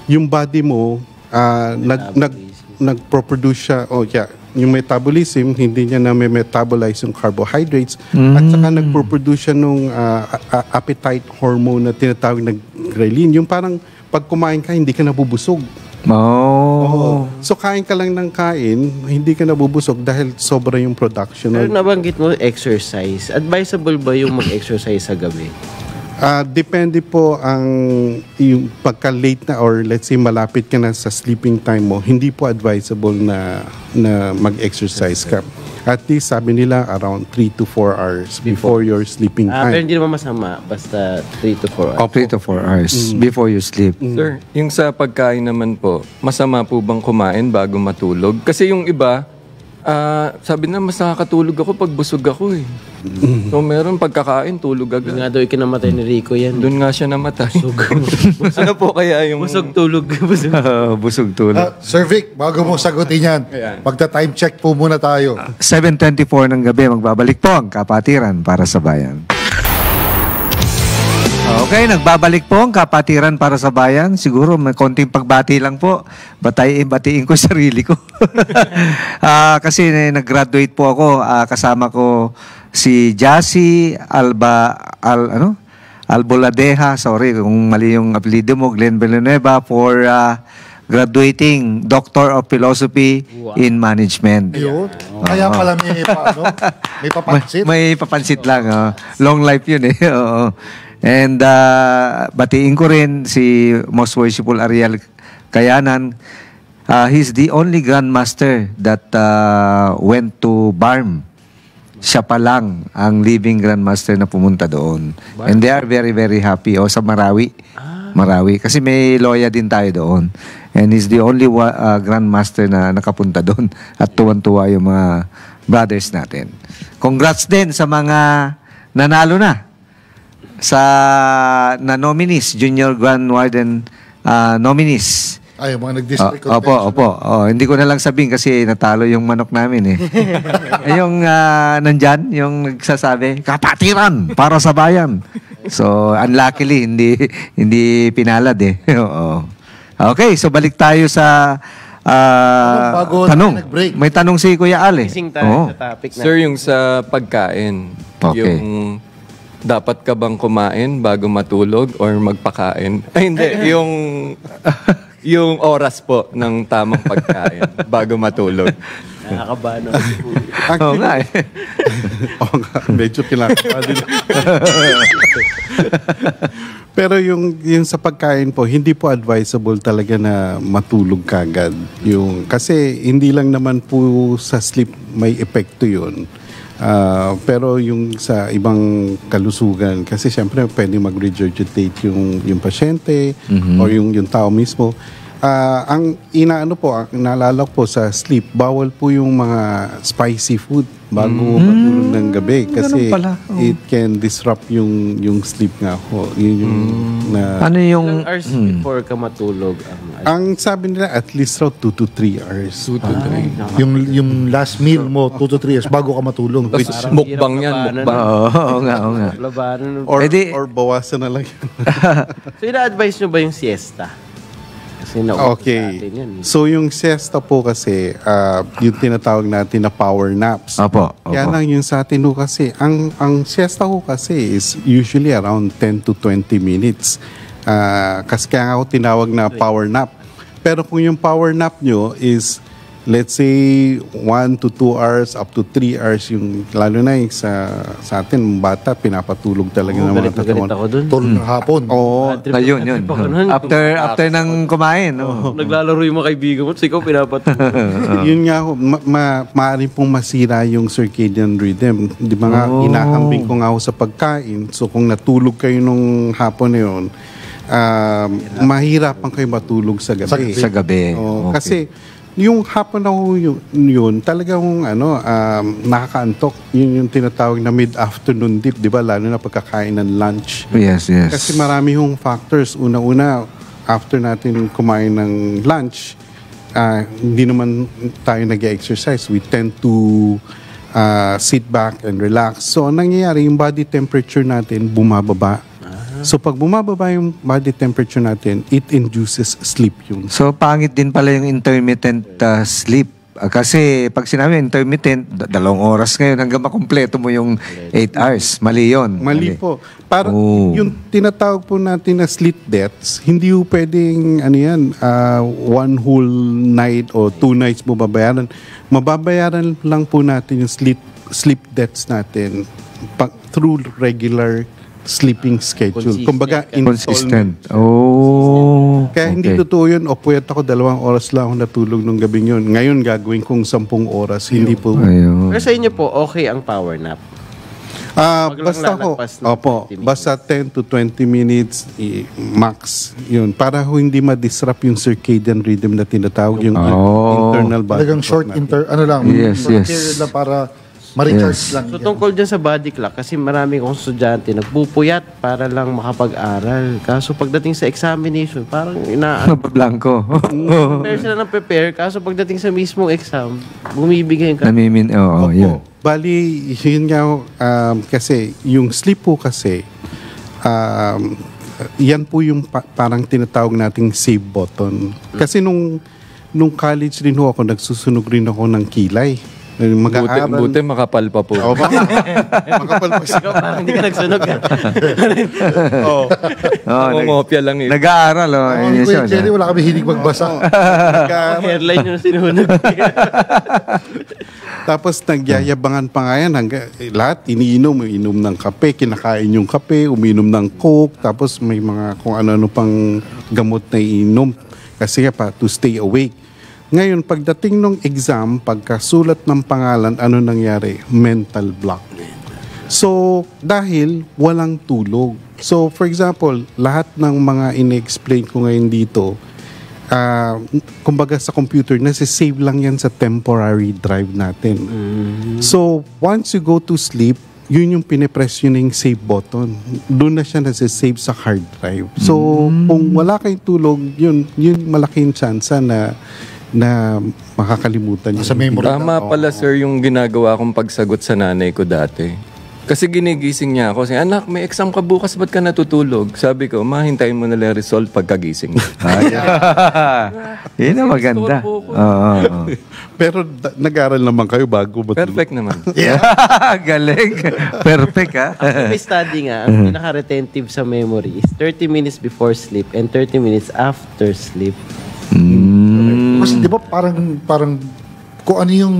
Speaker 5: yung body mo uh, nag nag nagpo-produce siya oh yeah, yung metabolism hindi niya na may metabolize yung carbohydrates at saka nagpo-produce siya nung uh, appetite hormone na tinatawag na ghrelin. Yung parang pag kumain ka hindi ka nabubusog.
Speaker 3: Oh.
Speaker 5: So kain ka lang ng kain, hindi ka nabubusog dahil sobra yung production.
Speaker 2: Pero
Speaker 5: ng-
Speaker 2: nabanggit mo exercise. Advisable ba yung mag-exercise sa gabi?
Speaker 5: Ah, depende po ang yung pagka late na or let's say malapit ka na sa sleeping time mo, hindi po advisable na na mag-exercise ka. At least sabi nila around 3 to 4 hours before your sleeping
Speaker 2: Ah, pero
Speaker 5: time.
Speaker 2: hindi naman masama. Basta 3 to 4 hours.
Speaker 3: 3 to 4 hours before you sleep.
Speaker 4: Sir, yung sa pagkain naman po, masama po bang kumain bago matulog? Kasi yung iba, ah, sabi na mas nakakatulog ako pag busog ako eh. So meron pagkakain, tulog agad.
Speaker 2: nga daw ikinamatay ni Rico yan.
Speaker 4: Doon nga siya namatay. (laughs) ano po kaya yung...
Speaker 2: Busog tulog. (laughs) Busog.
Speaker 3: Busog tulog.
Speaker 1: Ah, Sir Vic, bago mo sagutin yan, magta-time check po muna tayo.
Speaker 3: 7.24 ng gabi, magbabalik po ang Kapatiran para sa Bayan. Okay, nagbabalik po ang Kapatiran para sa Bayan. Siguro may konting pagbati lang po. Batay, batiin ko (laughs) sarili ko. (laughs) Ah, kasi eh, nag-graduate po ako. Ah, kasama ko si Jassy Alba, Al, ano? Alboladeja, sorry kung mali yung apelido mo, Glenn Villanueva, for ah, graduating Doctor of Philosophy in Management.
Speaker 1: Ayun. Kaya pala may, pa, ano, may (laughs) papansin.
Speaker 3: May, may papansit lang. oh. Long life yun eh. Oo. And uh, batiin ko rin si Most Worshipful Ariel Kayanan. Uh, he's the only grandmaster that uh, went to Barm. Siya pa lang ang living grandmaster na pumunta doon. And they are very, very happy. O sa Marawi. Marawi. Kasi may loya din tayo doon. And he's the only uh, grandmaster na nakapunta doon. (laughs) At tuwan-tuwa yung mga brothers natin. Congrats din sa mga nanalo na sa na nominees, Junior Grand Warden uh, nominees.
Speaker 1: Ay, mga nag-district
Speaker 3: O- opo, opo. Oh, hindi ko na lang sabihin kasi natalo yung manok namin eh. (laughs) Eh, yung ah, nandyan, yung nagsasabi, kapatiran para sa bayan. So, unluckily, hindi hindi pinalad eh. (laughs) Oo. Okay, so balik tayo sa ah,
Speaker 1: Bago
Speaker 3: tanong. May tanong si Kuya Ale.
Speaker 2: Gising tayo
Speaker 3: Oo.
Speaker 2: sa topic na.
Speaker 4: Sir, yung sa pagkain,
Speaker 3: Okay.
Speaker 4: yung dapat ka bang kumain bago matulog or magpakain? (laughs) Ay, hindi. yung yung oras po ng tamang pagkain (laughs) bago matulog.
Speaker 2: Nakakabano. (laughs)
Speaker 3: Oo nga eh.
Speaker 5: Oo nga, medyo kinakabahan din. Pero yung, yung sa pagkain po, hindi po advisable talaga na matulog kagad. Yung, kasi hindi lang naman po sa sleep may epekto yun. Ah, pero yung sa ibang kalusugan, kasi syempre pwede mag-regurgitate yung, yung pasyente or yung, yung tao mismo. Ah, ang inaano po, ang naalala po sa sleep, bawal po yung mga spicy food bago matulog ng gabi kasi
Speaker 3: pala. Oh.
Speaker 5: it can disrupt yung yung sleep nga po. Yun yung na
Speaker 3: Ano yung...
Speaker 2: Hours before ka matulog ang
Speaker 5: ang sabi nila at least raw 2 to 3 hours.
Speaker 4: 2 to 3.
Speaker 1: Yung, yung last meal mo, 2 to 3 years bago ka matulog.
Speaker 2: Parang
Speaker 4: mukbang yan, mukbang.
Speaker 3: Oo, (laughs) oo nga, oo nga.
Speaker 2: Labanan.
Speaker 5: Or,
Speaker 3: Eh
Speaker 5: or bawasan na lang yun. (laughs)
Speaker 2: So, ina-advise nyo ba yung siesta? Kasi
Speaker 5: Okay.
Speaker 2: natin yun. eh.
Speaker 5: So yung siesta po kasi, ah, yung tinatawag natin na power naps.
Speaker 3: Opo, opo.
Speaker 5: Kaya lang yung sa atin ho kasi, ang, ang siesta ko kasi is usually around 10 to 20 minutes. Ah, kasi kaya nga ako tinawag na power nap. Pero kung yung power nap nyo is, let's say, 1 to 2 hours, up to 3 hours, yung, lalo na yung sa, sa atin, bata, pinapatulog talaga ng mga
Speaker 2: Galit na galit
Speaker 5: katawan.
Speaker 2: ako dun.
Speaker 1: Tulog ng hapon.
Speaker 5: Oo,
Speaker 3: Ayun, yun.
Speaker 2: ako.
Speaker 3: After after nang kumain, no?
Speaker 2: Naglalaro yung mga kaibigan mo, tapos ikaw pinapatulog. (laughs)
Speaker 5: Yun nga ho, ma- ma- maaari pong masira yung circadian rhythm. Di ba nga,
Speaker 3: Oh.
Speaker 5: inahambing ko nga ho sa pagkain. So kung natulog kayo nung hapon na yun, um, mahirapan kayo matulog sa gabi.
Speaker 3: Sa gabi.
Speaker 5: Oo,
Speaker 3: Okay.
Speaker 5: Kasi yung hapon na ho yun, yun talagang ano, um, nakakaantok. Yun yung tinatawag na mid-afternoon dip, di ba? Lalo na pagkakain ng lunch.
Speaker 3: Yes, yes.
Speaker 5: Kasi marami hong factors. Una-una, after natin kumain ng lunch, ah, hindi naman tayo nag-exercise. We tend to ah, sit back and relax. So, ang nangyayari, yung body temperature natin bumababa. So, pag bumababa yung body temperature natin, it induces sleep yun.
Speaker 3: So, pangit din pala yung intermittent uh, sleep. Ah, kasi pag sinabi intermittent, da- dalawang oras ngayon hanggang makumpleto mo yung 8 hours. Mali yun.
Speaker 5: Mali po. Parang
Speaker 3: Oh.
Speaker 5: yung tinatawag po natin na sleep deaths, hindi po pwedeng ano yan, ah, one whole night o two nights mo babayaran. Mababayaran lang po natin yung sleep sleep deaths natin pa, through regular sleeping schedule.
Speaker 2: Consistent
Speaker 5: Kumbaga,
Speaker 2: ka.
Speaker 3: Consistent.
Speaker 5: installment.
Speaker 3: Oh.
Speaker 5: Kaya hindi
Speaker 3: okay.
Speaker 5: totoo yun, o puyat ako dalawang oras lang ako natulog nung gabi yun. Ngayon gagawin kong sampung oras. Hindi po.
Speaker 3: Ayun.
Speaker 2: Pero sa inyo po, okay ang power nap.
Speaker 5: Ah,
Speaker 2: Wag lang
Speaker 5: basta
Speaker 2: lalagpas ng
Speaker 5: opo,
Speaker 2: 20 minutes.
Speaker 5: basta 10 to 20 minutes i- max. Yun, para ho hindi ma-disrupt yung circadian rhythm na tinatawag, yung
Speaker 3: Oh.
Speaker 5: internal body
Speaker 1: Talagang
Speaker 5: clock
Speaker 1: short
Speaker 5: natin.
Speaker 1: inter, ano lang,
Speaker 3: Yes,
Speaker 1: short
Speaker 3: yes.
Speaker 1: period lang para ma-recharge
Speaker 3: Yes.
Speaker 1: lang.
Speaker 2: So tungkol dyan sa body clock, kasi marami kong estudyante nagpupuyat para lang makapag-aral. Kaso pagdating sa examination, parang ina
Speaker 3: Mabablanko. (laughs)
Speaker 2: prepare sila ng prepare. Kaso pagdating sa mismong exam, bumibigay ka.
Speaker 3: Namimin, oo,
Speaker 5: Opo.
Speaker 3: yun.
Speaker 5: Bali, yun nga um, kasi yung sleep po kasi, um, yan po yung pa- parang tinatawag nating save button. Kasi nung nung college rin ho ako, nagsusunog rin ako ng kilay.
Speaker 4: Buti,
Speaker 5: Mag-aaral.
Speaker 4: buti makapal pa po.
Speaker 5: Oo, baka- (laughs) makapal po siya.
Speaker 2: Ikaw parang hindi ka nagsunog. ah. (laughs)
Speaker 5: Oo.
Speaker 3: Oh,
Speaker 4: Nangongopya lang eh.
Speaker 3: nag-aaral, oh. Yes,
Speaker 1: Kuya
Speaker 3: yun,
Speaker 1: Jerry,
Speaker 3: ah.
Speaker 1: wala kami hilig magbasa.
Speaker 5: Nagka-
Speaker 2: Hairline yun na sinunog. (laughs)
Speaker 5: Tapos nagyayabangan pa nga yan. Hangga, eh, lahat iniinom. Inom ng kape, kinakain yung kape, uminom ng coke. Tapos may mga kung ano-ano pang gamot na iinom. Kasi pa, to stay awake. Ngayon, pagdating ng exam, pagkasulat ng pangalan, ano nangyari? Mental block. So, dahil walang tulog. So, for example, lahat ng mga ine-explain ko ngayon dito, ah, kumbaga sa computer, nasa-save lang yan sa temporary drive natin. So, once you go to sleep, yun yung pinipress yun yung save button. Doon na siya nasa-save sa hard drive. So, kung wala kayong tulog, yun, yun malaking chance na na makakalimutan yun.
Speaker 1: Sa memory.
Speaker 4: Tama pala sir yung ginagawa kong pagsagot sa nanay ko dati. Kasi ginigising niya ako. Sabi, anak, may exam ka bukas, ba't ka natutulog? Sabi ko, mahintayin mo na lang result pagkagising. mo." (laughs) (laughs)
Speaker 3: Yun ang maganda. Oo. oo. (laughs)
Speaker 5: Pero da- nag-aral naman kayo bago matulog.
Speaker 4: Perfect naman.
Speaker 3: Galing. Perfect, ha?
Speaker 2: May study nga, ang pinaka-retentive sa memory is 30 minutes before sleep and 30 minutes after sleep.
Speaker 3: Mm.
Speaker 1: Kasi di ba parang, parang kung ano yung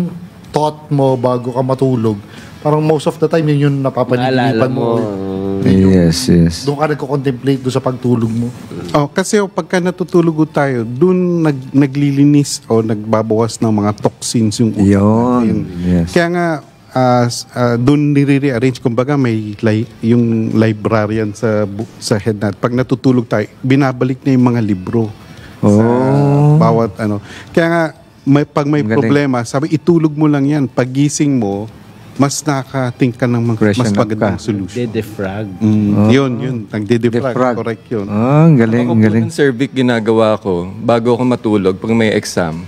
Speaker 1: thought mo bago ka matulog, parang most of the time yun yung napapaniginipan
Speaker 2: mo.
Speaker 1: mo.
Speaker 2: uh,
Speaker 1: Yun yung-
Speaker 3: Yes, yes.
Speaker 1: Doon ka nagko-contemplate doon sa pagtulog mo.
Speaker 5: Oh, kasi oh, pagka natutulog tayo, dun nag, naglilinis o nagbabawas ng mga toxins yung utak
Speaker 3: Yun. Yes.
Speaker 5: Kaya nga, ah, s- ah, doon nire-rearrange kumbaga may li- yung librarian sa bu- sa head natin. Pag natutulog tayo, binabalik na yung mga libro. Sa bawat ano. Kaya nga may pag may
Speaker 3: Ang galing.
Speaker 5: problema, sabi itulog mo lang 'yan. Pagising mo, mas nakaka-think ka ng mga-
Speaker 3: Freshen
Speaker 5: mas
Speaker 3: up
Speaker 5: magandang
Speaker 3: ka.
Speaker 5: solution.
Speaker 2: De-defrag.
Speaker 5: Mm, Yun, yun. Nagde-defrag.
Speaker 3: Defrag.
Speaker 5: Correct yun.
Speaker 3: Ah, ang galing,
Speaker 4: Ako
Speaker 3: ang
Speaker 4: po
Speaker 3: galing.
Speaker 4: ng cervic ginagawa ko bago ako matulog pag may exam.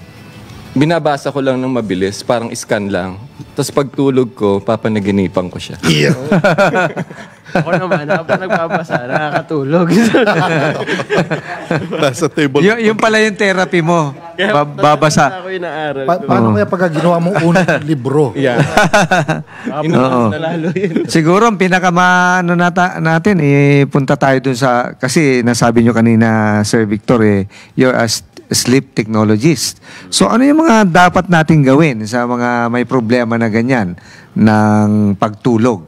Speaker 4: Binabasa ko lang ng mabilis, parang scan lang. Tapos pag tulog ko, papanaginipan ko siya. (laughs)
Speaker 2: Ako naman, habang nagbabasa, nakakatulog. (laughs)
Speaker 5: Nasa table.
Speaker 3: Y- yung pala yung therapy mo. Ba- babasa.
Speaker 2: Ako yung naaral
Speaker 1: Pa-
Speaker 2: ko.
Speaker 1: paano kaya pagka ginawa mong unang (laughs) libro?
Speaker 4: Yeah.
Speaker 2: Inuman na lalo yun.
Speaker 3: Siguro ang pinakama ano nata, natin eh punta tayo dun sa kasi nasabi nyo kanina Sir Victor eh you're a s- sleep technologist. So ano yung mga dapat nating gawin sa mga may problema na ganyan ng pagtulog?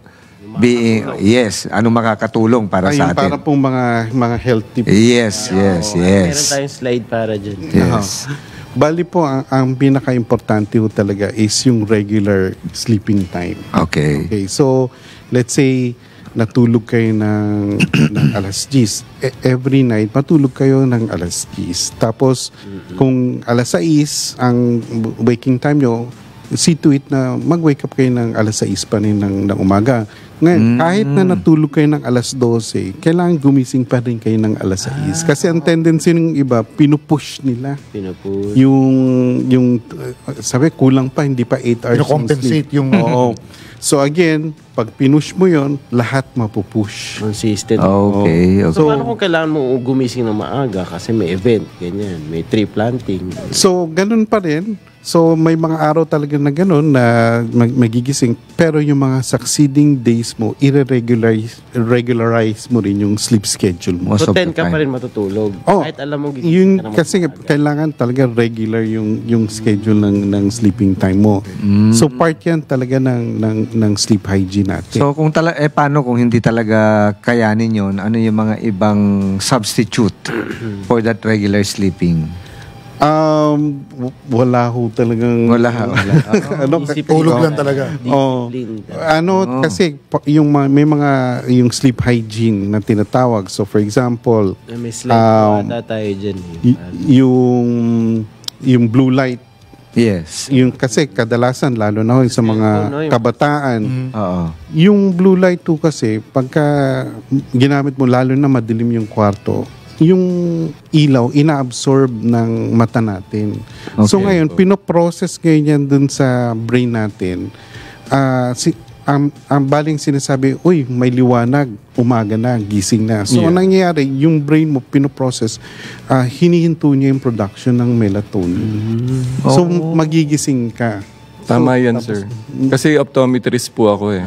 Speaker 3: Being, yes, ano makakatulong para
Speaker 5: Ay,
Speaker 3: sa
Speaker 5: yung para
Speaker 3: atin?
Speaker 5: pong mga mga health tips.
Speaker 3: Yes, yes,
Speaker 2: Meron
Speaker 3: yes.
Speaker 2: tayong slide para dyan.
Speaker 3: Yes.
Speaker 5: Bali po, ang, ang pinaka-importante po talaga is yung regular sleeping time.
Speaker 3: Okay.
Speaker 5: Okay, so let's say natulog kayo ng, (clears throat) ng alas 10. E- every night, matulog kayo ng alas 10. Tapos, kung alas 6 ang waking time nyo, see to it na mag-wake up kayo ng alas 6 pa rin ng, ng umaga. Ngayon, kahit na natulog kayo ng alas 12, kailangan gumising pa rin kayo ng alas 6. Kasi ang tendency ng iba, pinupush nila
Speaker 2: Pinupush.
Speaker 5: yung yung sabi kulang pa hindi pa 8 hours
Speaker 1: Pino-compensate
Speaker 5: ng sleep.
Speaker 1: yung-
Speaker 5: Oo. (laughs) So again, pag pinush mo 'yon, lahat mapupush.
Speaker 2: Consistent.
Speaker 3: Okay, okay.
Speaker 2: So, paano kung kailangan mo gumising ng maaga kasi may event, ganyan, may tree planting.
Speaker 5: So ganun pa rin. So may mga araw talaga na ganun na mag- magigising pero yung mga succeeding days mo irregularise regularize mo rin yung sleep schedule mo.
Speaker 3: Most
Speaker 2: So,
Speaker 3: of
Speaker 2: 10
Speaker 3: the
Speaker 2: ka pa rin matutulog.
Speaker 5: Oh,
Speaker 2: Kahit alam mo gigising
Speaker 5: Yun
Speaker 2: ka
Speaker 5: kasi
Speaker 2: maaga.
Speaker 5: kailangan talaga regular yung yung schedule ng ng sleeping time mo. So part 'yan talaga ng ng ng sleep hygiene natin.
Speaker 3: So kung tala eh paano kung hindi talaga kayanin yon ano yung mga ibang substitute for that regular sleeping?
Speaker 5: Um, wala ho talagang...
Speaker 3: Wala, wala. (laughs)
Speaker 5: ano,
Speaker 2: Isip-
Speaker 1: Tulog
Speaker 5: oh,
Speaker 1: lang talaga.
Speaker 5: Oh, ano, kasi pa- yung mga, may mga, yung sleep hygiene na tinatawag. So, for example,
Speaker 2: May slide
Speaker 5: Um,
Speaker 2: tayo dyan. eh.
Speaker 5: y- yung, yung blue light,
Speaker 3: Yes.
Speaker 5: yung kasi kadalasan, lalo na ho sa mga
Speaker 2: Ano,
Speaker 5: kabataan,
Speaker 3: Oo.
Speaker 5: yung blue light to kasi, pagka ginamit mo, lalo na madilim yung kwarto, yung ilaw, ina-absorb ng mata natin. So
Speaker 3: Okay.
Speaker 5: ngayon, pinoprocess ngayon yan dun sa brain natin. Ah, si, ang, ang baling sinasabi, uy, may liwanag, umaga na, gising na. So,
Speaker 4: Yeah.
Speaker 5: ang nangyayari, yung brain mo, pinoprocess, ah, hinihinto niya yung production ng melatonin. So, magigising ka.
Speaker 4: Tama yan, sir. Kasi optometrist po ako eh.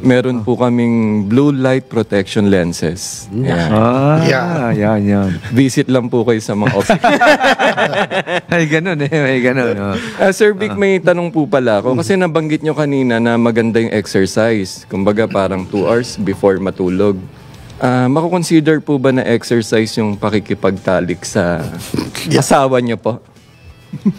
Speaker 4: Meron po kaming blue light protection lenses. Ayan.
Speaker 3: Ah,
Speaker 1: Yeah.
Speaker 3: yan, yan.
Speaker 4: Visit lang po kayo sa mga office. (laughs)
Speaker 3: Ay, ganun eh. Ay, ganun. Oh.
Speaker 4: Ah, Sir Vic, may tanong po pala ako. Kasi nabanggit nyo kanina na maganda yung exercise. Kumbaga parang 2 hours before matulog. Ah, makukonsider po ba na exercise yung pakikipagtalik sa asawa niyo po?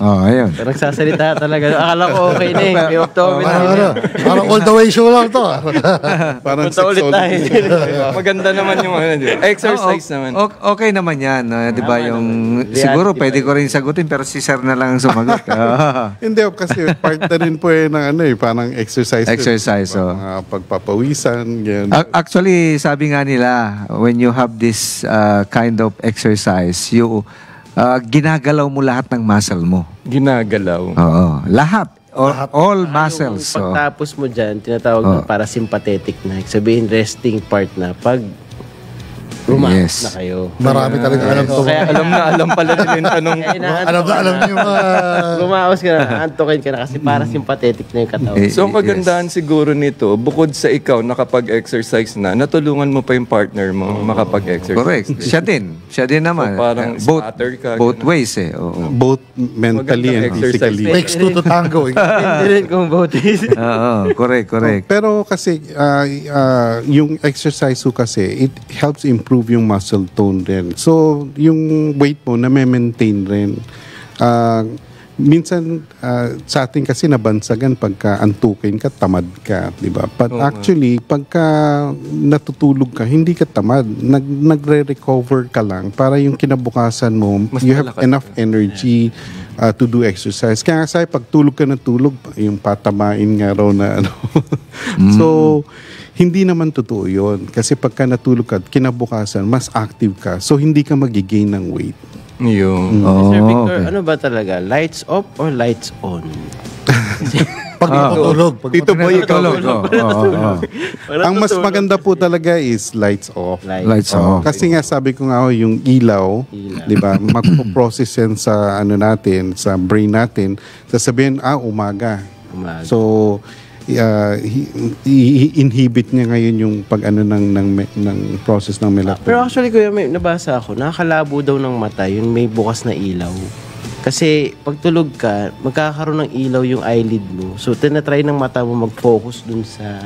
Speaker 3: Oh, (laughs) ayun.
Speaker 2: Pero nagsasalita talaga. Akala ko okay na eh. May
Speaker 1: Parang,
Speaker 2: na.
Speaker 1: ano, parang all the way show lang to. ah. (laughs)
Speaker 5: Parang
Speaker 2: Punta ulit tayo. (laughs)
Speaker 4: Maganda naman yung ano, di ba? exercise naman.
Speaker 3: O- okay naman yan. ah, di ba? Yung,
Speaker 2: naman.
Speaker 3: siguro pwede ko rin sagutin pero si sir na lang ang sumagot. Ah.
Speaker 5: Hindi, kasi part na rin po eh ng ano eh, parang exercise. din.
Speaker 3: Exercise, oh.
Speaker 5: Mga pagpapawisan, ganyan.
Speaker 3: Ac- Actually, sabi nga nila, when you have this uh, kind of exercise, you uh, ginagalaw mo lahat ng muscle mo.
Speaker 4: Ginagalaw.
Speaker 3: Oo. Lahat. All, all
Speaker 2: Yung
Speaker 3: muscles. So.
Speaker 2: pagtapos mo dyan, tinatawag
Speaker 3: Oh.
Speaker 2: na parasympathetic na. Sabihin, resting part na. Pag rumakas
Speaker 3: Yes.
Speaker 2: na kayo.
Speaker 1: Marami talaga alam to.
Speaker 2: So, kaya
Speaker 4: alam na alam pala nila yung tanong.
Speaker 1: Alam na alam niyo mga...
Speaker 2: Rumaos ka na, antokin ka na kasi parasympathetic na yung katawan.
Speaker 3: Eh,
Speaker 4: So ang kagandahan siguro nito, bukod sa ikaw nakapag-exercise na, natulungan mo pa yung partner mo makapag-exercise.
Speaker 3: Correct. Siya din. Siya din naman.
Speaker 4: So, parang
Speaker 3: Uh, both,
Speaker 4: spatter ka,
Speaker 3: both
Speaker 4: ganun.
Speaker 3: ways eh. Oo.
Speaker 5: Both mentally and physically.
Speaker 1: Takes two to tango. eh. (laughs)
Speaker 2: Hindi rin kung both is. (laughs)
Speaker 3: Oo. Correct, correct.
Speaker 5: Pero kasi ah, ah, yung exercise ko kasi it helps improve yung muscle tone din. So yung weight mo na maintain rin. Ah, minsan ah, sa atin kasi nabansagan pagka antukin ka, tamad ka, di ba? But actually, pagka natutulog ka, hindi ka tamad. Nag, nagre-recover ka lang para yung kinabukasan mo,
Speaker 4: Mas
Speaker 5: you have enough energy uh, to do exercise. Kaya nga sabi, pag tulog ka ng tulog, yung patamain nga raw na ano. (laughs) so, hindi naman totoo yun. Kasi pagka natulog ka, kinabukasan, mas active ka. So, hindi ka magigain ng weight.
Speaker 4: Yung,
Speaker 3: Oh,
Speaker 2: Sir Victor,
Speaker 3: okay.
Speaker 2: ano ba talaga? Lights off or lights on? (laughs)
Speaker 1: Pag matutulog. Pag
Speaker 5: Dito po ikaw.
Speaker 3: Tulog. Oh, oh, oh.
Speaker 5: Ang mas maganda po talaga is lights off.
Speaker 3: Lights
Speaker 5: Oo,
Speaker 3: off.
Speaker 5: kasi nga sabi ko nga ho, yung ilaw,
Speaker 2: Ilaw.
Speaker 5: 'di ba? Magpo-process yan sa ano natin, sa brain natin. Sasabihin, ah, umaga.
Speaker 2: Umaga.
Speaker 5: So uh, inhibit niya ngayon yung pag ano ng ng ng process ng melatonin.
Speaker 2: Pero actually, kuya, may nabasa ako, nakakalabo daw ng mata yung may bukas na ilaw. Kasi pag tulog ka, magkakaroon ng ilaw yung eyelid mo. So, tinatry ng mata mo mag-focus dun sa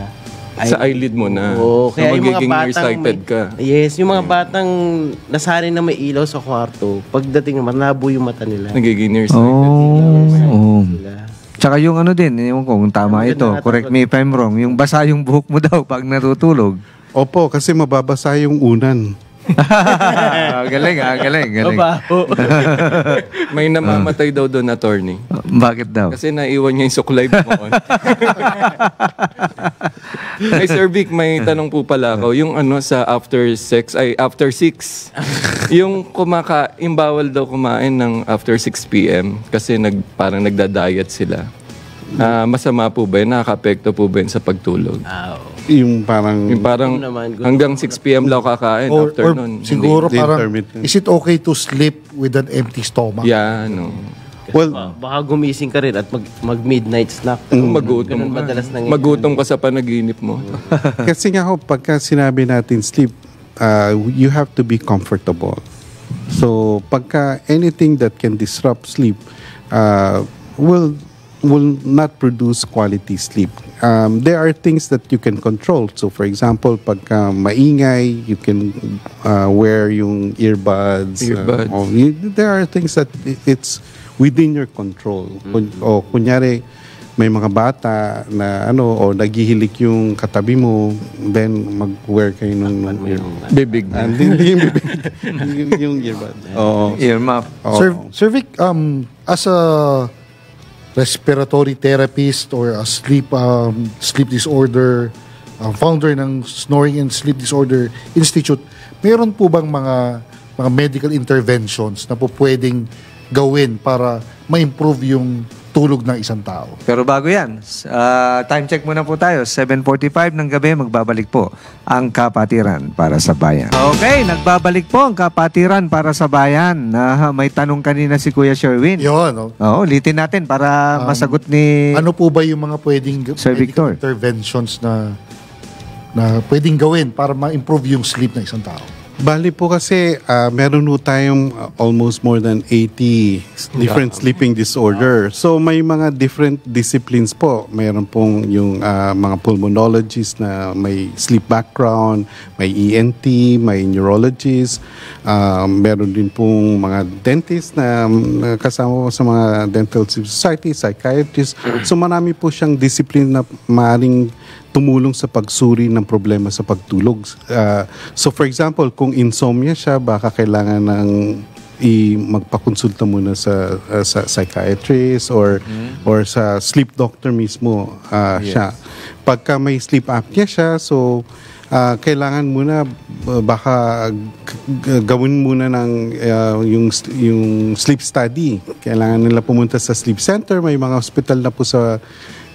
Speaker 4: Sa eyelid mo na.
Speaker 2: Oo,
Speaker 4: So,
Speaker 2: kaya yung mga
Speaker 4: magiging
Speaker 2: batang
Speaker 4: nearsighted
Speaker 2: may-
Speaker 4: ka.
Speaker 2: Yes, yung mga batang nasanay na may ilaw sa kwarto, pagdating naman, malabo yung mata nila.
Speaker 4: Nagiging nearsighted.
Speaker 3: Oh. oh. Tsaka yung ano din, ko kung tama
Speaker 2: Ano
Speaker 3: ito, correct me if I'm wrong, yung basa yung buhok mo daw pag natutulog.
Speaker 5: Opo, kasi mababasa yung unan.
Speaker 3: Ah, galing ah, galing, galing.
Speaker 2: Mabaho. (laughs)
Speaker 4: May namamatay daw doon, attorney.
Speaker 3: Bakit daw?
Speaker 4: Kasi naiwan niya yung suklay mo. (laughs) may Sir Vic, may tanong po pala ako. Yung ano sa after sex, ay after 6. yung kumaka, yung bawal daw kumain ng after 6 p.m. kasi nag, parang nagda-diet sila. Ah, masama po ba yun? Nakaka-apekto po ba yun sa pagtulog?
Speaker 2: Ah, oo.
Speaker 5: Yung parang
Speaker 4: Yung parang
Speaker 2: naman,
Speaker 4: hanggang 6 p.m. lang kakain.
Speaker 1: or,
Speaker 4: after
Speaker 1: or
Speaker 4: nun,
Speaker 1: siguro
Speaker 5: Hindi.
Speaker 1: parang, is it okay to sleep with an empty stomach?
Speaker 4: Yeah, no.
Speaker 5: well,
Speaker 2: Ba- baka gumising ka rin at mag, mag-midnight snack.
Speaker 4: Magutom
Speaker 2: Ganun
Speaker 4: ka.
Speaker 2: madalas nangyayari.
Speaker 4: Magutom ka sa panaginip mo. (laughs)
Speaker 5: Kasi nga ho, pagka sinabi natin sleep, uh, you have to be comfortable. So, pagka anything that can disrupt sleep uh, will will not produce quality sleep. Um, there are things that you can control. So, for example, pagka maingay, you can uh, wear yung earbuds. uh,
Speaker 4: Earbuds.
Speaker 5: or you- there are things that it's within your control. Kun, o kunyari, may mga bata na ano o naghihilik yung katabi mo then mag-wear kayo nung, nung ear.
Speaker 4: Bibig.
Speaker 5: Hindi yung bibig. (laughs) yung, earbud. Oo.
Speaker 3: Earmuff.
Speaker 5: Oo.
Speaker 1: Sir, Sir Vic, um, as a respiratory therapist or a sleep um, sleep disorder uh, founder ng Snoring and Sleep Disorder Institute, mayroon po bang mga mga medical interventions na po pwedeng gawin para ma-improve yung tulog ng isang tao?
Speaker 3: Pero bago yan, ah, time check muna po tayo. 7.45 ng gabi, magbabalik po ang Kapatiran para sa Bayan. Okay, nagbabalik po ang Kapatiran para sa Bayan. Ah, may tanong kanina si Kuya Sherwin.
Speaker 1: Yun, no?
Speaker 3: Oo, litin natin para
Speaker 1: Um,
Speaker 3: masagot ni...
Speaker 1: Ano po ba yung mga pwedeng
Speaker 3: Sir Victor.
Speaker 1: interventions na na pwedeng gawin para ma-improve yung sleep ng isang tao?
Speaker 5: Bali po kasi ah, meron po tayong ah, almost more than 80 different sleeping disorder. So may mga different disciplines po. Meron pong yung ah, mga pulmonologists na may sleep background, may ENT, may neurologist, ah, meron din pong mga dentist na, kasama po sa mga dental society, psychiatrist. So marami po siyang discipline na maaaring tumulong sa pagsuri ng problema sa pagtulog. Ah, so for example, kung insomnia siya, baka kailangan ng i magpakonsulta muna sa ah, sa psychiatrist or or sa sleep doctor mismo ah, siya. Pagka may sleep apnea siya, so ah, kailangan muna ah, baka gawin muna ng ah, yung yung sleep study. Kailangan nila pumunta sa sleep center, may mga hospital na po sa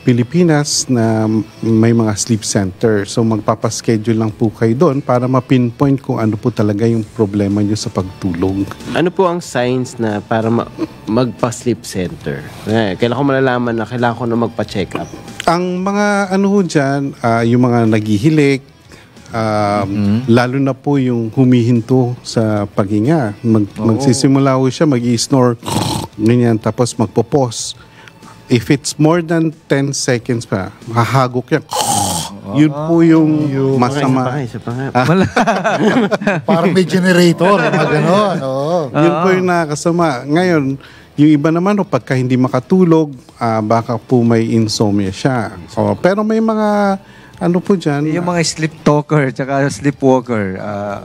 Speaker 5: Pilipinas na may mga sleep center. So magpapaschedule lang po kayo doon para ma-pinpoint kung ano po talaga yung problema nyo sa pagtulog.
Speaker 2: Ano po ang signs na para ma- magpa-sleep center? Eh, kailan ko malalaman na kailangan ko na magpa-check up?
Speaker 5: Ang mga ano ho dyan, ah, yung mga naghihilik, um, lalo na po yung humihinto sa paghinga. Mag, Magsisimula ho siya, mag-snore, ganyan, tapos magpo-pause. If it's more than 10 seconds pa, hahagok yan. Yun po yung masama.
Speaker 2: Isa pa nga, isa pa nga. (laughs)
Speaker 1: Parang may generator, mga gano'n. Oo.
Speaker 5: Yun po yung nakakasama. Ngayon, Yung iba naman, o pagka hindi makatulog, ah, baka po may insomnia siya. O, pero may mga, ano po dyan,
Speaker 3: Yung mga sleep talker tsaka sleepwalker, ah,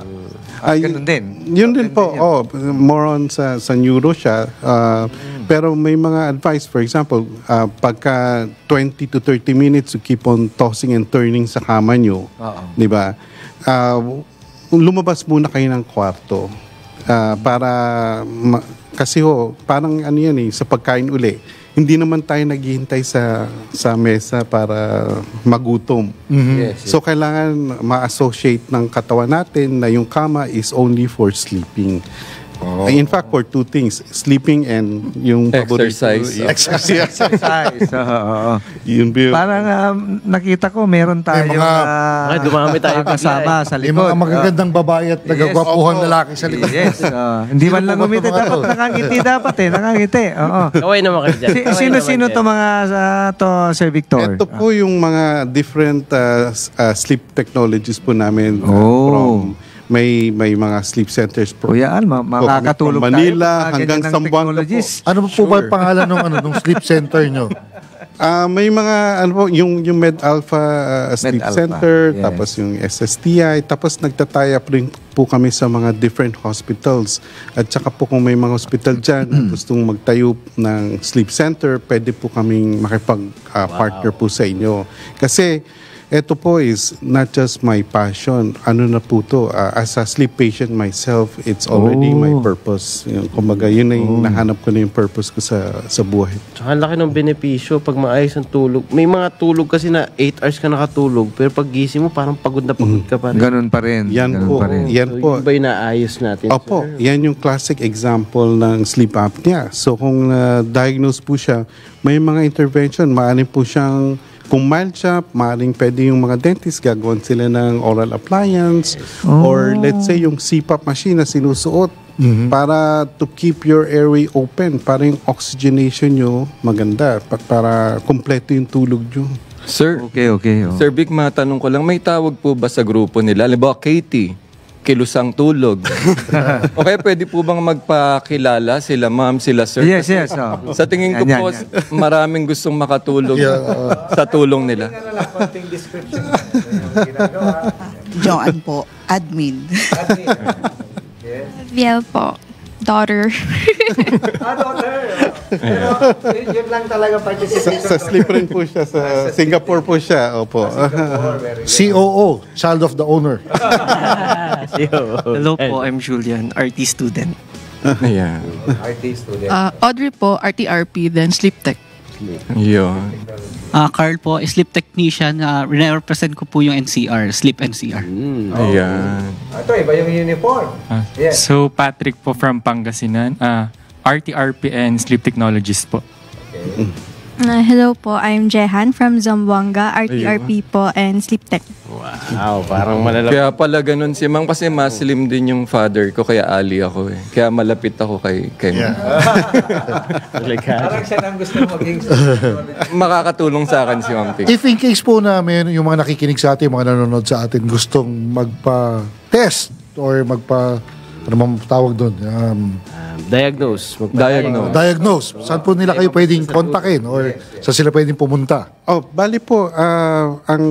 Speaker 5: Ay,
Speaker 3: ganun din.
Speaker 5: Yun din po. Oh, more on sa sa neuro siya. Uh, Pero may mga advice, for example, uh, pagka 20 to 30 minutes you keep on tossing and turning sa kama nyo, di ba? Uh, lumabas muna kayo ng kwarto uh, para ma- kasi ho, parang ano yan eh, sa pagkain uli. Hindi naman tayo naghihintay sa sa mesa para magutom.
Speaker 3: Yes.
Speaker 5: So kailangan ma-associate ng katawan natin na yung kama is only for sleeping. In fact, for two things, sleeping and yung paborito- (laughs)
Speaker 4: Exercise.
Speaker 5: Exercise. (laughs)
Speaker 3: Exercise. Oo,
Speaker 5: yun ba?
Speaker 3: Parang um, nakita ko meron tayong
Speaker 1: mga-
Speaker 3: ah,
Speaker 2: Ay, dumami tayo
Speaker 3: kasama sa
Speaker 1: Yung
Speaker 3: likod.
Speaker 1: mga magagandang babae at nagagwapuhan
Speaker 5: opo.
Speaker 1: lalaki sa likod.
Speaker 3: Yes. ah, hindi man lang umiti. Dapat nakangiti dapat eh. Nakangiti. Oo.
Speaker 2: Kaway naman kayo dyan.
Speaker 3: Sino-sino to mga sa to Sir Victor?
Speaker 5: Ito po yung mga different uh, uh, sleep technologies po namin uh,
Speaker 3: Oh.
Speaker 5: from may may mga sleep centers po.
Speaker 3: Kuya Al, ma- makakatulog
Speaker 5: From Manila
Speaker 3: tayo.
Speaker 5: hanggang Zamboanga po.
Speaker 1: Ano po ba yung pangalan ng ano nung sleep center nyo? (laughs)
Speaker 5: Ah, may mga ano po yung yung Med Alpha uh, Sleep
Speaker 3: Alpha,
Speaker 5: Center,
Speaker 3: yes.
Speaker 5: tapos yung SSTI, tapos nagtataya up rin po kami sa mga different hospitals. At saka po kung may mga hospital diyan na (clears throat) gustong magtayo ng sleep center, pwede po kaming makipag-partner po sa inyo. Kasi ito po is not just my passion. Ano na po to, ah, as a sleep patient myself, it's already
Speaker 3: Oh.
Speaker 5: my purpose. Yung, kumbaga, yun na yung nahanap ko na yung purpose ko sa sa buhay.
Speaker 2: Tsaka ang laki ng benepisyo pag maayos ang tulog. May mga tulog kasi na 8 hours ka nakatulog, pero pag gising mo parang pagod na pagod ka pa rin.
Speaker 3: Ganun pa rin.
Speaker 5: Yan
Speaker 3: Ganun
Speaker 5: po.
Speaker 3: pa rin.
Speaker 5: Yan
Speaker 2: So,
Speaker 5: po.
Speaker 2: yun ba yung naayos natin?
Speaker 5: Opo,
Speaker 2: sir?
Speaker 5: yan yung classic example ng sleep apnea. So kung na-diagnose po siya, may mga intervention, maaaring po siyang kung mild siya, maaaring pwede yung mga dentist gagawin sila ng oral appliance or let's say yung CPAP machine na sinusuot para to keep your airway open, para yung oxygenation nyo maganda, pa- para kompleto yung tulog nyo.
Speaker 4: Sir,
Speaker 3: Okay, okay. oh.
Speaker 4: Sir Vic, matanong ko lang, may tawag po ba sa grupo nila? Halimbawa, Katie, kilusang tulog. (laughs) o kaya pwede po bang magpakilala sila ma'am, sila sir?
Speaker 3: Yes, yes. oh.
Speaker 4: Sa tingin ko
Speaker 3: Yan,
Speaker 4: po,
Speaker 3: yan.
Speaker 4: maraming gustong makatulog sa tulong nila.
Speaker 6: Joan po, admin.
Speaker 7: Viel po. Daughter.
Speaker 3: Yun lang talaga
Speaker 5: Sa, sa sleep rin po siya, sa Singapore po siya. Opo.
Speaker 1: COO, child of the owner. (laughs)
Speaker 8: Hello po, I'm Julian, RT student. (laughs)
Speaker 4: Ayan.
Speaker 6: Uh, Audrey po, RTRP, then Sleep Tech.
Speaker 4: Yun.
Speaker 8: Ah, Carl po, sleep technician. Uh, represent ko po yung NCR, sleep NCR.
Speaker 4: Ayan.
Speaker 3: Ito, iba yung uniform.
Speaker 9: Ah, So, Patrick po from Pangasinan. Ah, RTRP and Sleep Technologies po.
Speaker 7: Uh, hello po, I'm Jehan from Zamboanga, RTRP po and Sleep Tech.
Speaker 2: Wow, parang malalapit.
Speaker 4: Kaya pala ganun si Mang kasi maslim din yung father ko kaya ali ako eh. Kaya malapit ako kay kay Mang. (laughs)
Speaker 3: Parang siya nang gusto maging (laughs)
Speaker 4: Makakatulong sa akin si Ma'am Ting.
Speaker 1: If in case po namin, yung mga nakikinig sa atin, mga nanonood sa atin, gustong magpa-test or magpa, ano mang tawag doon, um,
Speaker 2: Um, diagnose.
Speaker 4: Diagnose.
Speaker 1: diagnose. Saan po nila kayo pwedeng kontakin or saan sila pwedeng pumunta?
Speaker 5: Oh, bali po, ah, ang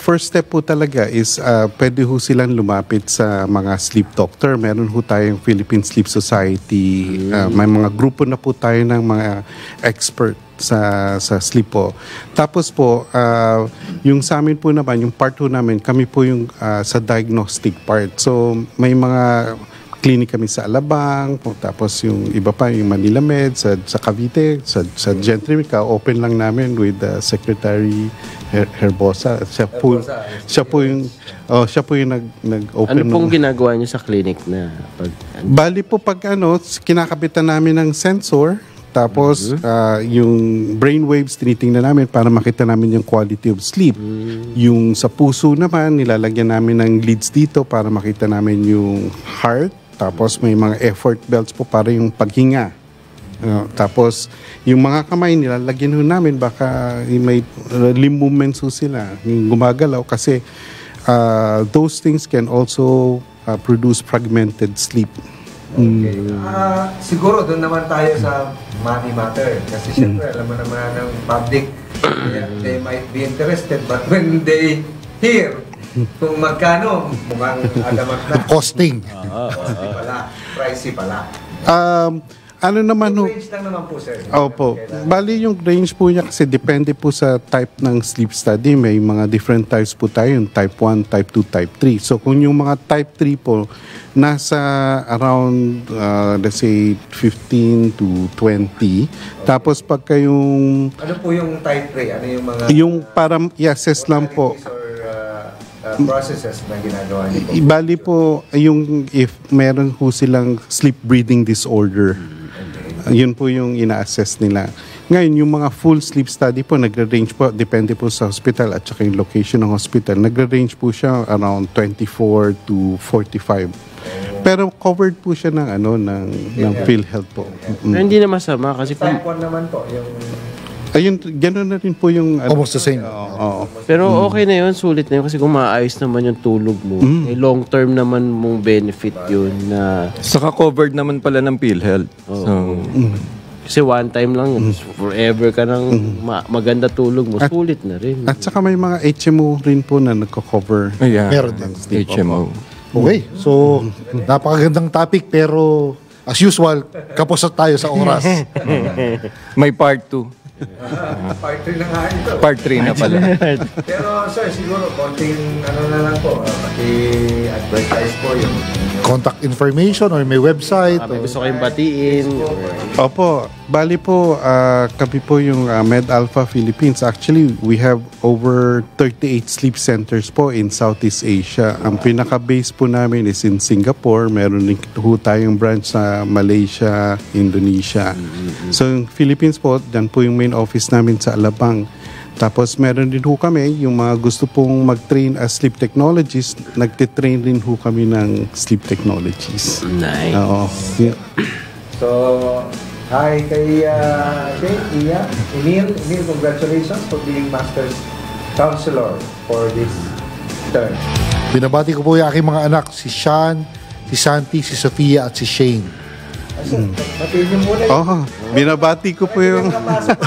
Speaker 5: first step po talaga is ah, pwede ho silang lumapit sa mga sleep doctor. Meron ho tayong Philippine Sleep Society. Ah, may mga grupo na po tayo ng mga expert sa sa sleep po. Tapos po, ah, yung sa amin po naman, yung part po namin, kami po yung ah, sa diagnostic part. So, may mga clinic kami sa Alabang, po, tapos yung iba pa, yung Manila Med, sa, sa Cavite, sa, sa Gentrimica, open lang namin with uh, Secretary Her- Herbosa. Siya po, siya po yung, oh, siya po yung nag, nag-open.
Speaker 2: Ano pong
Speaker 5: ng-
Speaker 2: ginagawa niyo sa clinic na pag...
Speaker 5: Bali po pag ano, kinakapitan namin ng sensor, tapos ah, yung brain waves tinitingnan namin para makita namin yung quality of sleep. Yung sa puso naman, nilalagyan namin ng leads dito para makita namin yung heart. Tapos may mga effort belts po para yung paghinga. Uh, tapos, yung mga kamay nilalagyan ho namin, baka may uh, limb movements ho sila, yung gumagalaw. Kasi uh, those things can also uh, produce fragmented sleep.
Speaker 3: Okay. Ah, siguro doon naman tayo sa money matter. Kasi syempre, alam mo naman ng public, they, they might be interested, but when they hear kung magkano, mukhang adamat na. (laughs)
Speaker 1: Costing.
Speaker 3: Pricey pala. Pricey pala.
Speaker 5: Um, ano naman ho,
Speaker 3: Range lang naman po, sir.
Speaker 5: Opo. Bali yung range po niya kasi depende po sa type ng sleep study. May mga different types po tayo, yung type 1, type 2, type 3. So kung yung mga type 3 po, nasa around, uh, let's say, 15 to 20. Tapos pagka yung,
Speaker 3: Ano po yung type 3? Ano yung mga
Speaker 5: yung para i-assess lang po,
Speaker 3: or uh, processes na ginagawa niyo po?
Speaker 5: Bali po, yung if meron po silang sleep breathing disorder, yun po yung ina-assess nila. Ngayon, yung mga full sleep study po, nagre-range po, depende po sa hospital at saka yung location ng hospital, nagre-range po siya around 24 to 45. Pero covered po siya ng ano ng ng PhilHealth po. Mm.
Speaker 2: hindi na masama kasi kung,
Speaker 3: Type 1 naman po, yung
Speaker 5: Ayun, gano'n na rin po yung ano,
Speaker 1: Almost the same.
Speaker 5: Oo.
Speaker 2: pero okay na yun, sulit na yun kasi kung maayos naman yung tulog mo, eh, long term naman mong benefit yun na
Speaker 4: Saka covered naman pala ng PhilHealth. So,
Speaker 2: kasi one time lang yun. Forever ka ng ma- maganda tulog mo, sulit na rin.
Speaker 5: At saka may mga HMO rin po na nagko-cover.
Speaker 4: ayan.
Speaker 1: Meron din.
Speaker 4: HMO.
Speaker 1: Okay, so napakagandang topic pero as usual, kapos na tayo sa oras. (laughs)
Speaker 4: May part 2. (laughs)
Speaker 3: part 3 na nga ito.
Speaker 4: Part 3 na pala. (laughs)
Speaker 3: Pero sir, siguro, konting ano na lang po, uh, pati-advertise po yung
Speaker 1: Contact information or may website.
Speaker 2: Ah, may
Speaker 1: or-
Speaker 2: gusto kayong batiin. or-
Speaker 5: Opo, bali po, ah, kami po yung ah, Med Alpha Philippines. Actually, we have over 38 sleep centers po in Southeast Asia. Ang pinaka-base po namin is in Singapore. Meron din po tayong branch sa Malaysia, Indonesia. So, yung Philippines po, dyan po yung main office namin sa Alabang. Tapos meron din ho kami, yung mga gusto pong mag-train as sleep technologists, nagtitrain din ho kami ng sleep technologies.
Speaker 2: Nice.
Speaker 5: Oo. Y-
Speaker 3: So, hi kay uh, Shane, Iya, Emil. Emil, congratulations for being Master's Counselor for this term.
Speaker 1: Binabati ko po yung aking mga anak, si Sean, si Santi, si Sofia at si Shane.
Speaker 3: Yung
Speaker 5: Oh, binabati ko po yung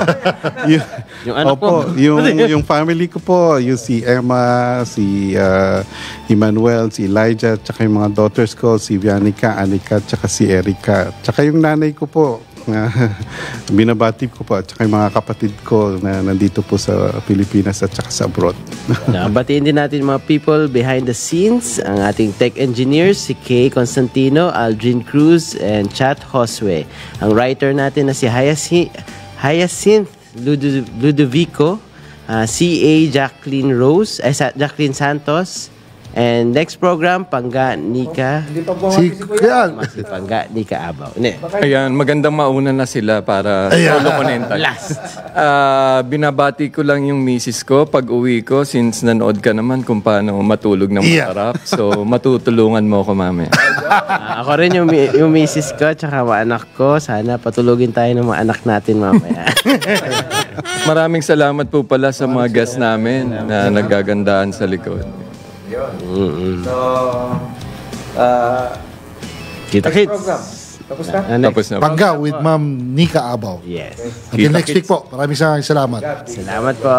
Speaker 5: (laughs) yung,
Speaker 2: Yung anak
Speaker 5: Opo, yung yung family ko po, yung si Emma, si uh, Emmanuel, si Elijah, tsaka yung mga daughters ko, si Vianica, Anika, tsaka si Erica. Tsaka yung nanay ko po, na (laughs) binabati ko po, at tsaka yung mga kapatid ko na nandito po sa Pilipinas at tsaka sa abroad. (laughs)
Speaker 2: Na, batiin din natin mga people behind the scenes, ang ating tech engineers, si Kay Constantino, Aldrin Cruz, and Chat Josue. Ang writer natin na si Hyacinth, Hyacinth Ludo- Ludovico, ah, CA Jacqueline Rose, eh, Jacqueline Santos, and next program, Pangga Nika,
Speaker 3: Hindi pa po
Speaker 1: Si, yan,
Speaker 2: si Pangga Nika Abaw. Hindi.
Speaker 4: Ayan, magandang mauna na sila para solo konental.
Speaker 2: Last.
Speaker 4: Ah, binabati ko lang yung misis ko pag uwi ko since nanood ka naman kung paano matulog ng
Speaker 1: Yeah.
Speaker 4: masarap. So, (laughs) matutulungan mo ko mamaya.
Speaker 2: Ah, ako rin yung, mi- yung misis ko, tsaka mga anak ko. Sana patulugin tayo ng mga anak natin mamaya.
Speaker 4: Maraming salamat po pala sa mga guests namin na nagagandaan sa likod.
Speaker 3: So, uh,
Speaker 2: Kita
Speaker 3: next
Speaker 2: kits.
Speaker 3: program. Tapos na?
Speaker 2: Ah, next.
Speaker 4: Tapos na.
Speaker 1: Pangga with Ma'am Nika Abaw.
Speaker 2: Yes.
Speaker 1: Until
Speaker 4: Kita
Speaker 1: next week po. Maraming salamat.
Speaker 2: Salamat po.